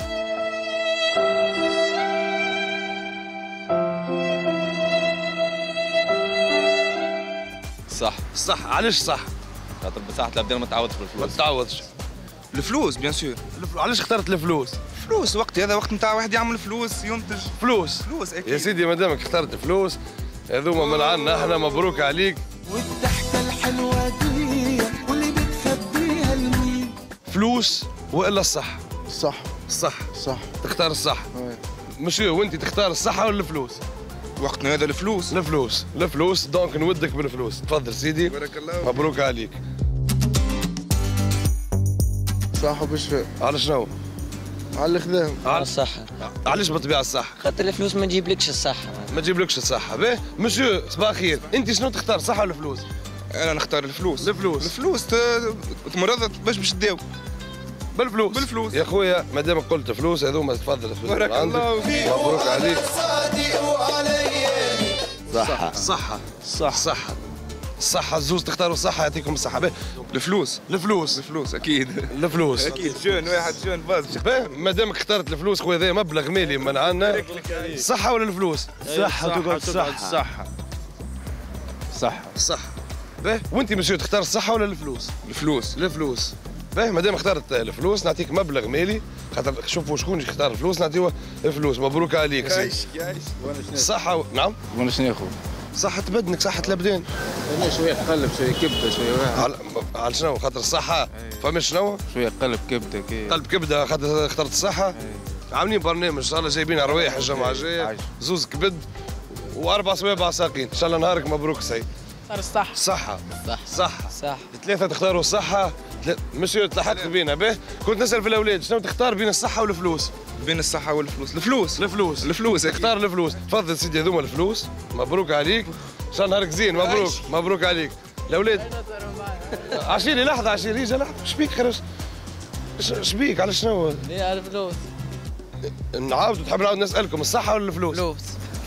صح. صح علاش صح؟ خاطر بصحة الابدان ما تعوضش ما بالفلوس تتعوضش الفلوس بيان سور. الفلو- علاش اخترت الفلوس؟ فلوس وقت هذا وقت نتاع واحد يعمل فلوس ينتج. فلوس. فلوس يا أكيد سيدي ما دامك اخترت فلوس هذوما من عندنا إحنا مبروك عليك. والضحكة الحلوة دي واللي بتخبيها لمين؟ فلوس وإلا الصح صح. الصح صح. تختار الصح. مش وانت تختار الصحة ولا الفلوس؟ وقتنا هذا الفلوس. الفلوس الفلوس دونك نودك بالفلوس. تفضل سيدي. بارك الله مبروك عليك. صح باش على شنو؟ على الخدام. على الصحة. علاش بالطبيعة الصح؟ خاطر الفلوس ما تجيبلكش الصحة. ما تجيبلكش الصحة. باهي مسيو صباح الخير. انت شنو تختار صحة ولا فلوس؟ أنا نختار الفلوس. الفلوس. الفلوس تمرضت باش باش تداوي بالفلوس. بالفلوس. يا خويا ما دامك قلت فلوس هذوما تفضل. الفلوس بارك. الله فيك. مبروك عليك. صحة. صحة. صح صحة. الصحة الزوز تختاروا الصحة يعطيكم الصحة. باهي الفلوس. الفلوس. الفلوس أكيد. الفلوس. أكيد. جون واحد جون باز. باهي ما دامك اخترت الفلوس خويا هذا مبلغ مالي من عندنا صحة ولا الفلوس؟ صحة تقعد صحة. صح صح الصحة باهي وانت مسيو تختار الصحة ولا الفلوس؟ الفلوس. الفلوس. باهي ما دام اخترت الفلوس نعطيك مبلغ مالي خاطر شوفوا شكون يختار الفلوس نعطيوه الفلوس. مبروك عليك. يعيش يعيش الصحة و... نعم؟ وأنا شنو ناخذ؟ صحة بدنك صحة الأبدان. أنا شوية قلب شوية كبدة شوية واحد. على, شنو؟ خاطر الصحة فما شنو؟ شوية قلب كبدة كي. قلب كبدة خاطر اخترت الصحة عاملين برنامج إن شاء الله جايبين أرواح الجمعة الجاية. زوز كبد وأربع صوابع ساقين إن شاء الله نهارك مبروك سيد صار الصح صحة. صح. صحة. صح. ثلاثة تختاروا الصحة. مسيو تلحقت بينا. به. كنت نسأل في الأولاد شنو تختار بين الصحة والفلوس؟ بين الصحة والفلوس. الفلوس. الفلوس. الفلوس. اختار الفلوس. تفضل سيدي هذوما الفلوس. مبروك عليك. ان شاء الله نهارك زين. مبروك. مبروك عليك. الأولاد. عشيري لحظة عشيري. إجا لحظة. شبيك خرج؟ شبيك على شنو؟ ليه الفلوس. نعاود تحب نعاود نسألكم الصحة ولا الفلوس؟ فلوس.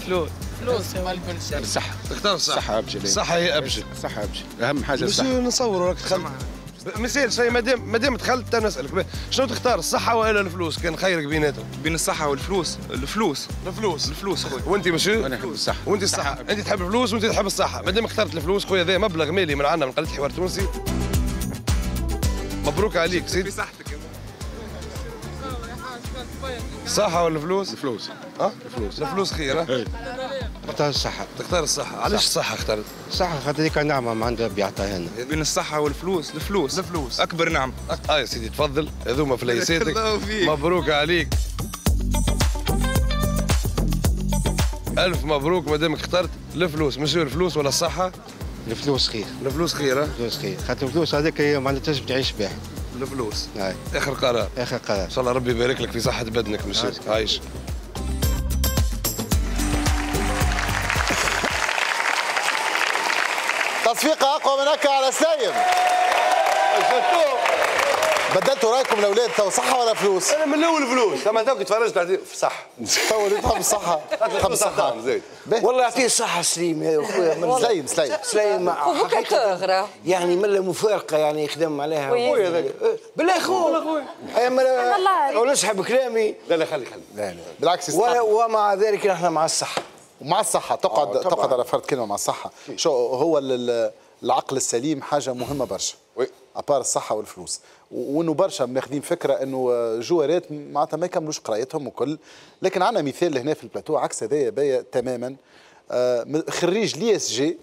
فلوس. فلوس هو الكل شيء. الصحه تختار الصحه الصحه ابجل الصحه هي ابجل الصحه ابجل أهم حاجة بس الصحة. نصور راك دخلت مثال شيء ما دام ما دام دخلت أنا نسالك به، شنو تختار الصحة ولا الفلوس؟ كان خيرك بيناتهم. بين الصحة والفلوس. الفلوس. الفلوس. الفلوس خويا. وأنت ماشي؟ أنا أحب الصحة. وأنت الصحة. أنت تحب الفلوس وأنت تحب الصحة. ما دام اخترت الفلوس خويا ذا مبلغ مالي من عندنا من قناة حوار تونسي. مبروك عليك سيدي صحتك صحة ولا فلوس؟ الفلوس. ها؟ الفلوس. الفلوس خير اختار الصحة. تختار الصحة. علاش الصحة اخترت؟ صحة خاطر هذيك نعمة ما عندها بيعطيها لنا بين الصحة والفلوس. الفلوس. الفلوس. أكبر نعم آه يا سيدي تفضل. هذوما في ليساتك الله فيك. مبروك عليك. ألف مبروك ما دامك اخترت. الفلوس مش الفلوس ولا الصحة؟ الفلوس خير. الفلوس خير؟ الفلوس خير. خاطر الفلوس هذيك هي ما تنجم تعيش بها. الفلوس. هاي. آخر قرار. آخر قرار. إن شاء الله ربي يبارك لك في صحة بدنك مش عايش. تصفيقة أقوى من هكا على سايم بدلتوا رأيكم الاولاد تو صحة ولا فلوس؟ أنا من الأول فلوس. لما توك تفرجت على صح تو تحب الصحه تحب الصحه والله يعطيه الصحة سليم يا خويا من- سليم سليم. سليم. حقيقة يعني من المفارقة يعني يخدم عليها. خويا. خويا ذاك. بالله خويا خويا الله عليك. ونسحب كلامي لا لا خلي خلي. لا لا. بالعكس. ومع ذلك نحن مع الصحة. ومع الصحة تقعد آه،. تقعد على فرد كلمة مع الصحة. شو هو ال- ال- العقل السليم حاجة مهمة برشا. وي. أبار الصحة والفلوس. وإنه برشا ماخذين فكرة إنه جوارات معناتها ما يكملوش قرايتهم وكل. لكن عندنا مثال هنا في البلاتو عكس هذايا بايا تماما. آه، خريج l'ISG.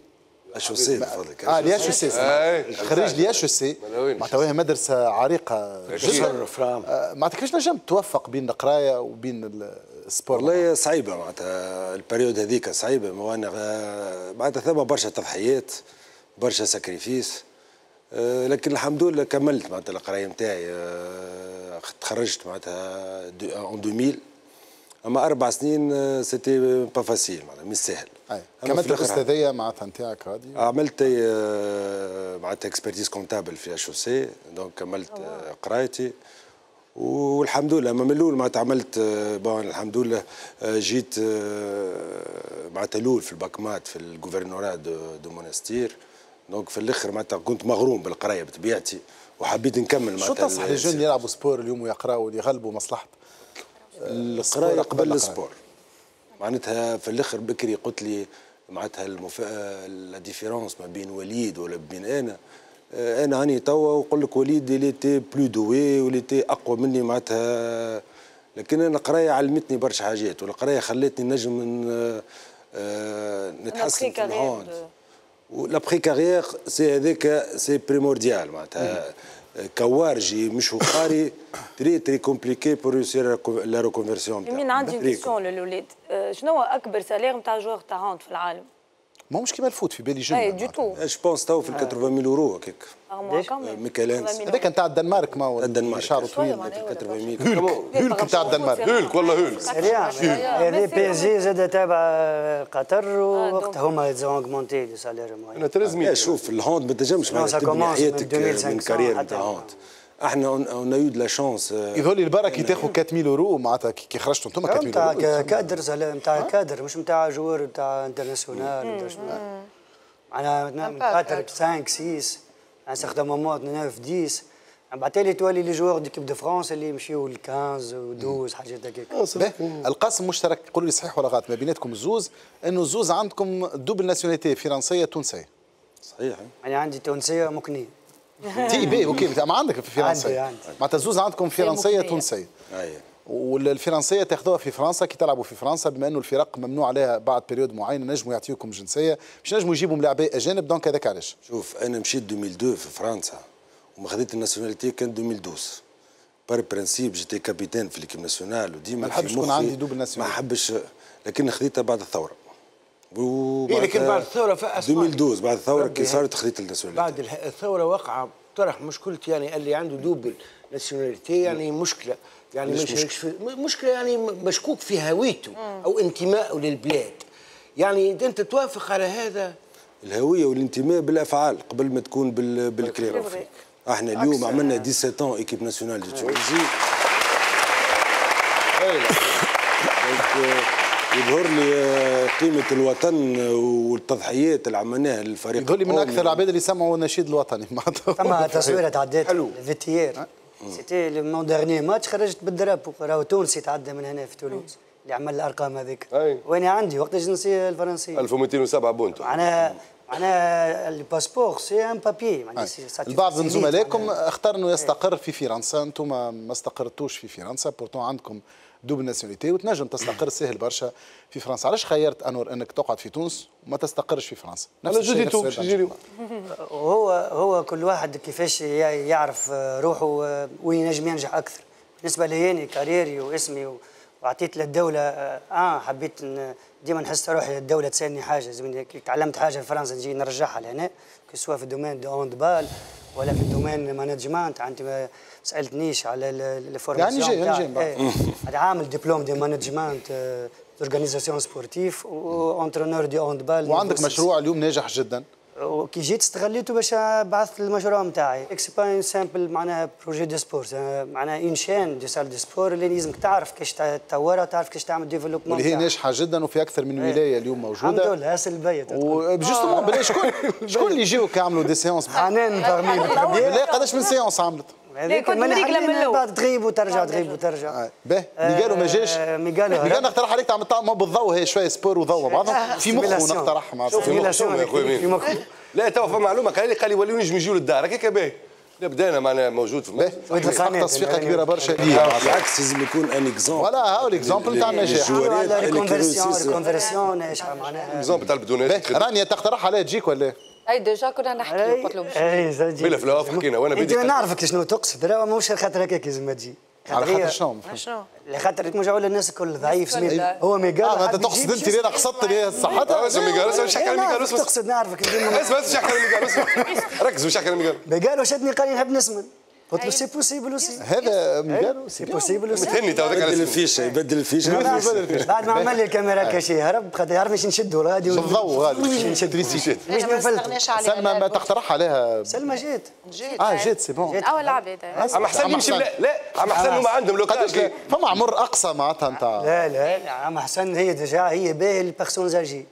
IHEC بفضلك آه l'IHEC. خريج l'IHEC؟ معناتها وهي مدرسة عريقة. آه، معناتها كيفاش نجم توفق بين القراية وبين ال sport والله صعيبة معناتها ال période هذيك صعيبة ما أنا غا- معناتها ثم برشا تضحيات برشا sacrifices آه، لكن الحمد لله كملت معناتها القراية نتاعي آه، تخرجت معناتها en 2000 أما أربع سنين آه، c'était pas facile معناتها مش سهل. كملت الأستاذية معناتها نتاعك هذه؟ عملت آه، معناتها expertise comptable في IHEC donc كملت آه، قرايتي. والحمد لله ما من الأول معناتها عملت آه، بون الحمد لله آه، جيت آه، معناتها الأول في ال bac maths في ال gouvernorat de, de Monastir. donc في الأخر معناتها كنت مغروم بالقراية بطبيعتي وحبيت نكمل شو معناتها تنصح ال- لل jeunes اللي يلعبوا sport اليوم ويقرأوا اللي يغلبوا مصلحة؟ القراية قبل. ال sport. معناتها في الأخر بكري قلت لي معناتها المف... la différence ما بين وليد ولا بين أنا. أنا راني توا ونقول لك وليد اللي est plus doué واللي تي أقوى مني معناتها. لكن أنا القراية علمتني برشا حاجات والقراية خلتني نجم آه، نتحسن في ال hand l'après-carrière c'est هذاك c'est primordial معناتها. كوارجي مش قاري تري تري كومبليكي بور ريوسير لا ريكونفيرسيون يمين عندي كيسيون للاولاد آه، شنو هو أكبر سالير نتاع جوغ تاع هاند في العالم؟ ما مش كيما الفوت في بالي جون اي دو تو جو بونس تو في 80000 اورو هكاك ميكالانس هذاك نتاع الدنمارك ما هو الدنمارك شعره طويل 80000 هولك هولك نتاع الدنمارك هولك والله هولك سريع هذه بي اس جي زاد تابع قطر ووقتها هما يزون اغمونتي لي سالير أنا ترزمي شوف الهوند ما تنجمش معناتها حياتك من من 2500 كارير حتى نتاع هوند إحنا اون يو دو لا شانس يظهر لي البرا كي تاخذ 4000 اورو معناتها كي خرجتوا أنتم 4000 نتاع اورو كادر سهل نتاع كادر مش نتاع جوار نتاع انترناسيونال معناها معناها من قطر 5 6 ان سيغتان مومون 9 10 بعد تالي تولي لي جوار ديكيب دو فرانس اللي يمشيو ل 15 و 12 حاجات هكاك. باهي. القاسم مشترك قولوا لي صحيح ولا غلط ما بيناتكم الزوز إنه الزوز عندكم double nationalité فرنسية تونسية. صحيح. أنا عندي تونسية مكنيه تي بي OK ما عندك في عندي- فرنسية. عندي. معناتها الزوز عندكم فرنسية. تونسية. اي والفرنسية تاخذوها في فرنسا كي تلعبوا في فرنسا بما إنه الفرق ممنوع عليها بعد période معين نجموا يعطيوكم جنسية. باش نجموا يجيبوا ملاعبي أجانب donc هذاك علاش؟ شوف أنا مشيت 2002 في فرنسا وما خذيت ال nationalité كان 2012 par principe j'étais capitaine في l'équipe nationale وديما ما نحبش في يكون عندي double nationale. ما حبش لكن خذيتها بعد الثورة. إيه، لكن بعد الثورة فأسمع. 2012 بعد الثورة كي صارت خذيت ال nationalité بعد الثورة وقع طرح مشكلة يعني اللي عنده double nationalité يعني مشكلة. يعني مش مشكلة. في مشكلة يعني مشكوك في هويته أو انتمائه للبلاد. يعني أنت توافق على هذا؟ الهوية والانتماء بالأفعال قبل ما تكون بال... بالكلام إحنا اليوم عملنا 17 équipe nationale de Tunisie يظهر لي قيمة الوطن والتضحيات اللي عملناها للفريق يظهر لي من. أكثر العباد اللي سمعوا النشيد الوطني. معناتها ثم تصويرة تعديت فيتيير سيتي مون ديرني ماتش خرجت بالدرابو. راهو تونسي تعدى من هنا في تولوز اللي عمل الأرقام هذيك. وأنا عندي؟ وقت الجنسيه الفرنسيه 1207 بونتو معناها معناها الباسبور سي ان بابي معناها سي- ساتي- البعض من زملائكم اختار إنه يستقر في فرنسا أنتم ما استقرتوش في فرنسا pourtant عندكم double nationalité وتنجم تستقر سهل برشا في فرنسا. علاش خيرت أنور أنك تقعد في تونس وما تستقرش في فرنسا؟ نفس أنا الشيء، جدي نفس هو هو كل واحد كيفاش يعرف روحه وين ينجم ينجح أكثر. بالنسبة لي أنا carrière ي واسمي و- وعطيت للدولة آه حبيت إن ديما نحس روحي الدولة تسألني كي تعلمت حاجة في فرنسا نجي نرجعها لهنا سواء في ال domaine de handball. ولا في ال domaine management انت ما سألتنيش على ال formation يعني جاي- يعني جاي بعد. هذا عامل diplôme de management organisation sportive و entraîneur de handball وعندك مشروع اليوم ناجح جدا. وكي جيت استغليته باش بعثت المشروع نتاعي c'est bien simple معناها projet de sport معناها une chaîne de salles de sport اللي لازمك تعرف كيفاش تطورها تعرف كيفاش تعمل développement واللي هي ناجحة جدا وفي أكثر من ولاية اليوم الحمد موجوده لله هاس ال beat. و justement بلاش شكون؟ شكون اللي يجيو كيعملوا دي سيونس حنان فارمي بالله قداش من سيونس عملت؟ هذيك لملو. بعد تغيب وترجع تغيب وترجع. باهي ميغالو ما جاش. آه، ميغالو هرب. ميغال نقترح عليك تعمل طعم. بالضوء هي شوية سبور وضوء. مع بعضهم في مخه. نقترح مع في مخ شوف يا أخوي في مخه. لا توا فما معلومة. قال لي قال لي وليو نجم يجيو للدار. هكاك باهي لا بدينا معنا موجود في يستحق تصفيقة كبيرة برشا بالعكس لازم يكون ان اكزومبل ولا هاو الاكزامبل تاع النجاح ريكونفرسيون ريكونفرسيون معناها؟ اكزومبل تاع البدونات رانيا تقترح عليها تجيك ولا إيه؟ هاي ديجا كنا نحكي قلت له باش اي بلا في حكينا وأنا بدي نعرفك شنو تقصد. راه مش خاطر هكاك لازم تجي على خاطر شنو؟ شنو؟ لخاطر مش على الناس الكل. ضعيف. سميت هو ما قال آه ما حد انت تقصد أنت ليه قصدت بها صحتها؟ اسمع ميغال اسمع مش حكي على ميغال اسمع تقصد نعرفك اسمع اسمع على ميغال اسمع ركز مش حكي على ميغال ما قال شدني قال لي نحب نسمن قلت له سي بوسيبل اوسي هذا ميغالو سي بوسيبل اوسي متهني تو يبدل. الفيشه يبدل الفيشه بعد ما عمل لي الكاميرا كاشي هرب خاطر يعرفش نشدوا. غادي بالضوء غادي مش نشد ما نفلت سلمى ما تقترح عليها سلمى جات جيت. آه جيت سي بون اول عباد عم حسن يمشي لا لا عم حسن هما عندهم قداش لوكاج لا؟ فما عمر أقصى معناتها نتاع لا لا لا. عم حسن هي ديجا هي باهي البيرسون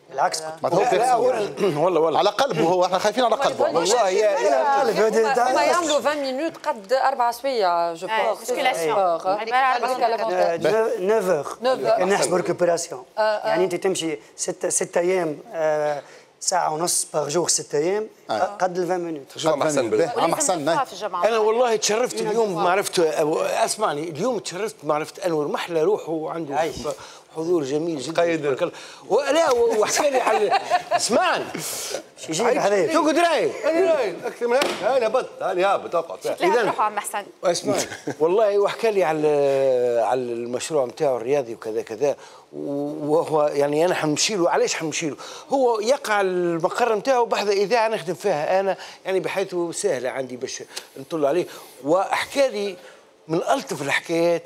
بالعكس ما هو بيرسون. والله والله. على قلبه هو إحنا خايفين على قلبه. والله يا هما يعملوا 20 مينوت قد أربع سوايع جو بونس musculation. هذيك هذيك 9 9 كان نحسب récupération يعني انت تمشي ستة أيام آه، ساعة ونص par jour ستة أيام قد ال 20 minutes شو عم حسن بالله؟ عم حسن في الجامعة أنا والله تشرفت اليوم ما عرفت أسمعني اليوم تشرفت ما عرفت أنور محلى روحه وعنده حضور جميل جدا. قيد. تبارك الله. ولا وحكى لي على اسمعني. يجيك حذايا شو قد راي أنا راي أكثر من هيك أنا هبط أنا هابط اقعد لا روحوا عم احسن اسمعني. والله وحكى لي على على المشروع نتاعو الرياضي وكذا كذا. وهو يعني أنا حنمشي له علاش حنمشي له؟ هو يقع المقر نتاعو بحذا إذاعة نخدم فيها. أنا يعني بحيث سهله عندي باش نطل عليه. وحكى لي من ألطف الحكايات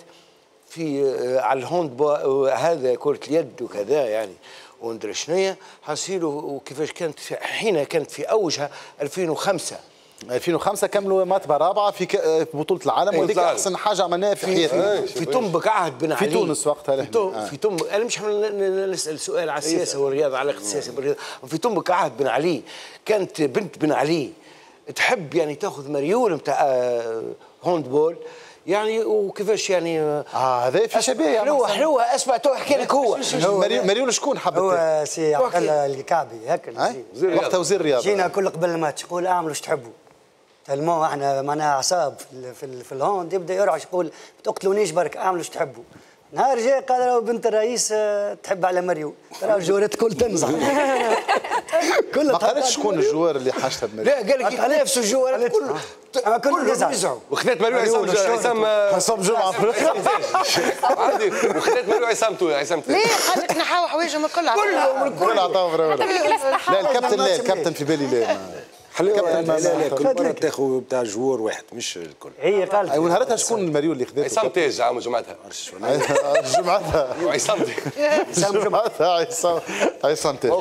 في آه، على الهوند بو- هذا كرة اليد وكذا يعني. وندري شنيا حنصير وكيفاش كانت حين كانت في أوجها 2005 2005 كملوا مرتبه رابعه في ك- في بطولة العالم وهذيك العالم. أحسن حاجة عملناها في في حياتنا. في تنبك عهد بن في علي. تونس وقتها في, نحن. تو- آه. في تنبك أنا مش نسأل سؤال على السياسة والرياضة علاقه السياسة بالرياضه في تنبك عهد بن علي. كانت بنت بن علي تحب يعني تأخذ مريول نتاع آه، handball يعني وكيفاش يعني؟ آه هذا في شبيه حلوة. حلوة أسمع تو أحكي لك هو. مريول شكون؟ حبت هو سي عبد الله الكعبي هكا؟ وقتها وزير الرياضه جينا كل قبل الماتش يقول اعملوا إيش تحبوا. tellement إحنا معناها اعصاب في, ال- في, ال- في ال hand يبدأ يرعش يقول ما تقتلونيش برك اعملوا إيش تحبوا. نهار جاي قال راهو بنت الرئيس آه، تحب على مريول. راهو الجوارات الكل تنزع. كلها ما قالتش شكون ال joueur اللي حاجتها بمريول لا قال لك يتنافسوا ال joueurs كله أما كله كلهم ينزع. ينزعوا وخذت مريول عصام. عصام عصام جمعة. عادي. وخذت مريول عصام تو عصام تو. ليه؟ قال لك نحاو حوايجهم الكل. كل كل عطاهم لا الكابتن لا الكابتن في بالي لا ما- لا كل مرة تاخذ بتاع joueur واحد مش الكل. هي قالت اي ونهارتها شكون المريول اللي خذته عصام تاج عام جمعتها. جمعتها. وعصام تاج جمعتها. عصام عصام تاج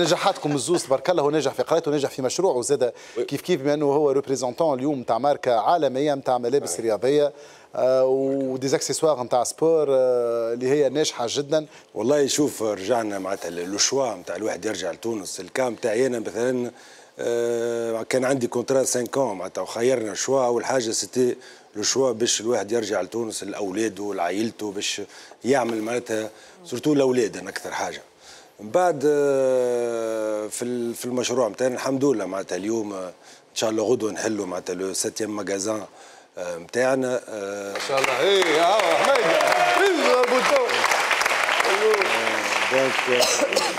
نجاحاتكم الزوز تبارك الله هو نجح في قرايته ونجح في مشروعه وزاد كيف كيف بما انه هو représentant اليوم نتاع ماركة عالمية نتاع ملابس رياضية آه، و des accessoires نتاع sport آه، اللي هي ناجحة جدا. والله شوف رجعنا معناتها le choix نتاع الواحد يرجع لتونس. الكام نتاعي أنا مثلا كان عندي contrat 5 ans معناتها وخيرنا choix أول حاجة c'était le choix باش الواحد يرجع لتونس لأولاده لعائلته باش يعمل معناتها surtout الاولاد أنا أكثر حاجة. من بعد آه، في في المشروع نتاعنا الحمد لله معناتها اليوم آه، إن شاء الله غدوة نحلوا معناتها le septième magasin نتاعنا إن شاء الله. إيه يا حميدة. donc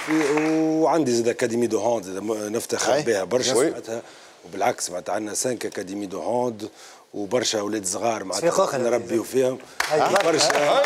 وعندي زاد académie de hand نفتخر. بها برشا. معناتها وبالعكس معناتها عندنا 5 académies de hand وبرشا أولاد صغار معناتها. نربيو فيهم برشا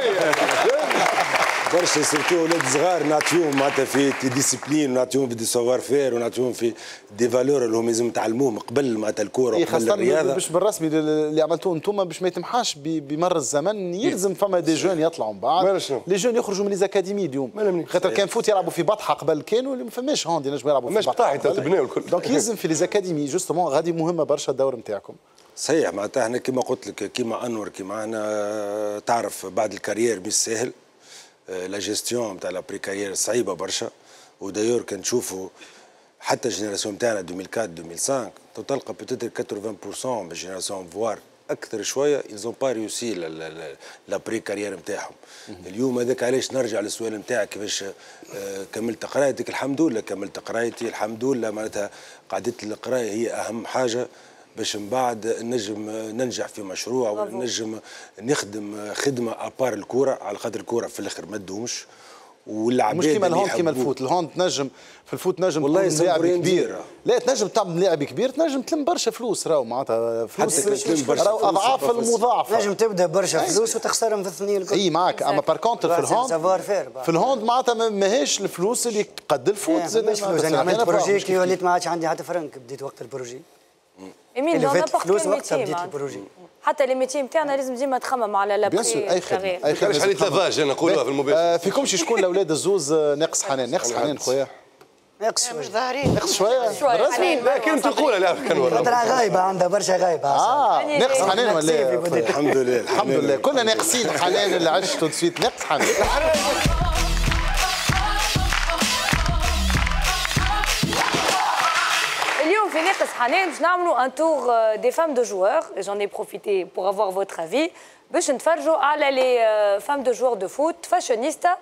برشا surtout أولاد صغار نعطيهم معناتها في des disciplines ونعطيهم في des savoir-faire ونعطيهم في des valeurs اللي هم لازم يتعلموهم قبل معناتها الكورة اي وقبل الرياضة باش بالرسمي اللي عملتوه أنتم باش ما يتمحاش بمر الزمن يلزم فما des jeunes يطلعوا من بعد؟ les jeunes يخرجوا من les académies اليوم. خاطر كان foot يلعبوا في بطحة قبل كانوا ما فماش hand ينجموا يلعبوا في بطحة. تبناو الكل. donc يلزم في les académies justement غادي مهمة برشا الدور نتاعكم صحيح معناتها إحنا كما قلت لك كما أنور كما أنا تعرف بعد ال carrière مش سهل لا جيستيون نتاع l'après-carrière صعيبة برشا. و d'ailleurs كان تشوفوا حتى ال génération نتاعنا 2004 2005 تو تلقى peut-être 80% من ال génération voire أكثر شوية ils ont pas réussi l'après-carrière نتاعهم اليوم هذاك علاش نرجع للسؤال نتاعك كيفاش آه، كملت قرايتك؟ الحمد لله كملت قرايتي الحمد لله معناتها قعدت القراية هي أهم حاجة. باش من بعد نجم ننجح في مشروع ونجم نخدم خدمة à part الكورة على خاطر الكورة في الآخر ما تدومش. والعباد مش كيما الهوند كيما. الفوت. الهوند تنجم في الفوت تنجم والله لاعب كبير. كبيرة. لا تنجم تعمل لاعب كبير تنجم تلم برشا فلوس راهو معناتها فلوس حتى كان تلم برشا راهو أضعاف. المضاعفة. نجم تبدأ برشا فلوس وتخسرهم في الثنين الكل. إي معك أما بار كونتر في الهوند في الهوند معناتها ما- ماهيش الفلوس اللي قد الفوت. إيه، زاد مش فلوس. أنا عملت بروجي كي وليت ما عادش عندي حتى فرنك بديت وقت البروجي. اللي دون نابورت فلوس كيل وقتها ميتي بديت معناتها. البروجي حتى لي ميتي نتاعنا لازم ديما تخمم على لا بيان سور اي خدمه اي خدمه علاش عليه لافاج أنا نقولوها في المباشر آه، فيكمش شكون الاولاد الزوز ناقص حنان ناقص حنان خويا ناقص مش ظاهرين ناقص شوية شوية بالرسمي؟ حنين لا كلمة تقولها لا كان خاطرها غايبه عندها برشا غايبه آه ناقص حنان ولا. الحمد لله الحمد لله كنا ناقصين حنان اللي عشتوا تسويت ناقص حنان فام دو جوور جون اي بروفيتي بور افوار فوتر افي باش نتفرجوا على لي فام دو جوور دو فوت فاشونيستا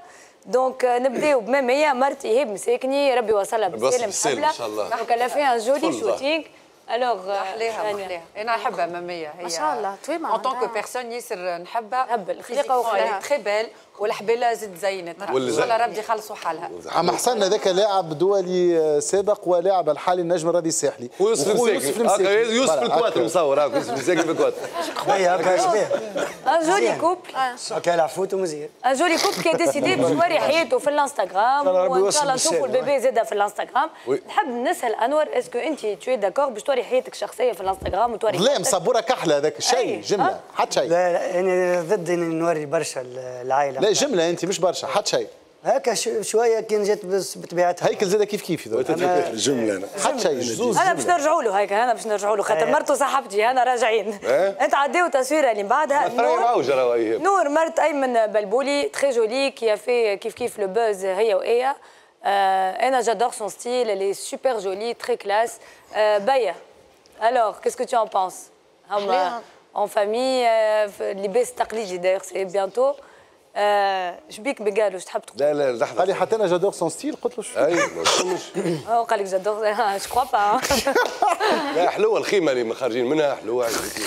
دونك نبداو بمامية مرت ايهاب مساكني ربي وصلها ربي وصل بالسلام بالسلام حبلة إن شاء الله. دونك elle a fait un shooting alors محليها محليها أنا نحبها مامية هي ما شاء الله، طويمة ان طونك. بيرسون ياسر نحبها. نحب الخليقة وخلاها. تري بيل والحبيلة زد زينتها ان واللي شاء الله. ربي يخلصوا حالها. أما حسن هذاك لاعب دولي آه، سابق ولاعب الحالي النجم الرياضي الساحلي. ويوسف المساكي يوسف الكواتر هكا. مصور. هاك يوسف المساكني في الكواتر باهي هكا شبيه joli couple. هكا يلعب foot ومزيان un joli couple qui décide باش يوري حياته في الانستغرام وان شاء الله نشوفوا. ال bébé زاده في الانستغرام. نحب نسال انور est-ce que انت t'es d'accord باش توري حياتك الشخصية في الانستغرام وتوري ظلام حياتك؟ صبوره كحلة هذاك. شيء جملة حتى شيء لا لا أنا ضد إني نوري برشا العائلة لا جملة أنت مش برشا حتى شيء هكا ش- شوية كان جات بس بطبيعتها هيكل زاد كيف كيف. جمله أنا. حتى شيء زوز أنا باش نرجعوا له هيك أنا باش نرجعوا له خاطر. مرته صاحبتي أنا راجعين إيه؟ أنت عديو تصويرة اللي من بعدها نور نور مرت أيمن بلبولي très jolie كي في كيف كيف les poses هي وايه Euh, eh Anna, j'adore son style, elle est super jolie, très classe. Euh, Baya, alors, qu'est-ce que tu en penses? Ah, bah, hein. En famille, euh, les bestes d'ailleurs, c'est bientôt. شبيك بقالوا إيش تحب تقول؟ لا لا لحظة. قال لي حتى أنا j'adore son style قلت له شو؟ أي ما تفهمش. هو قال لك j'adore je crois pas لا حلوة الخيمة اللي من خارجين منها حلوة. عجبتني.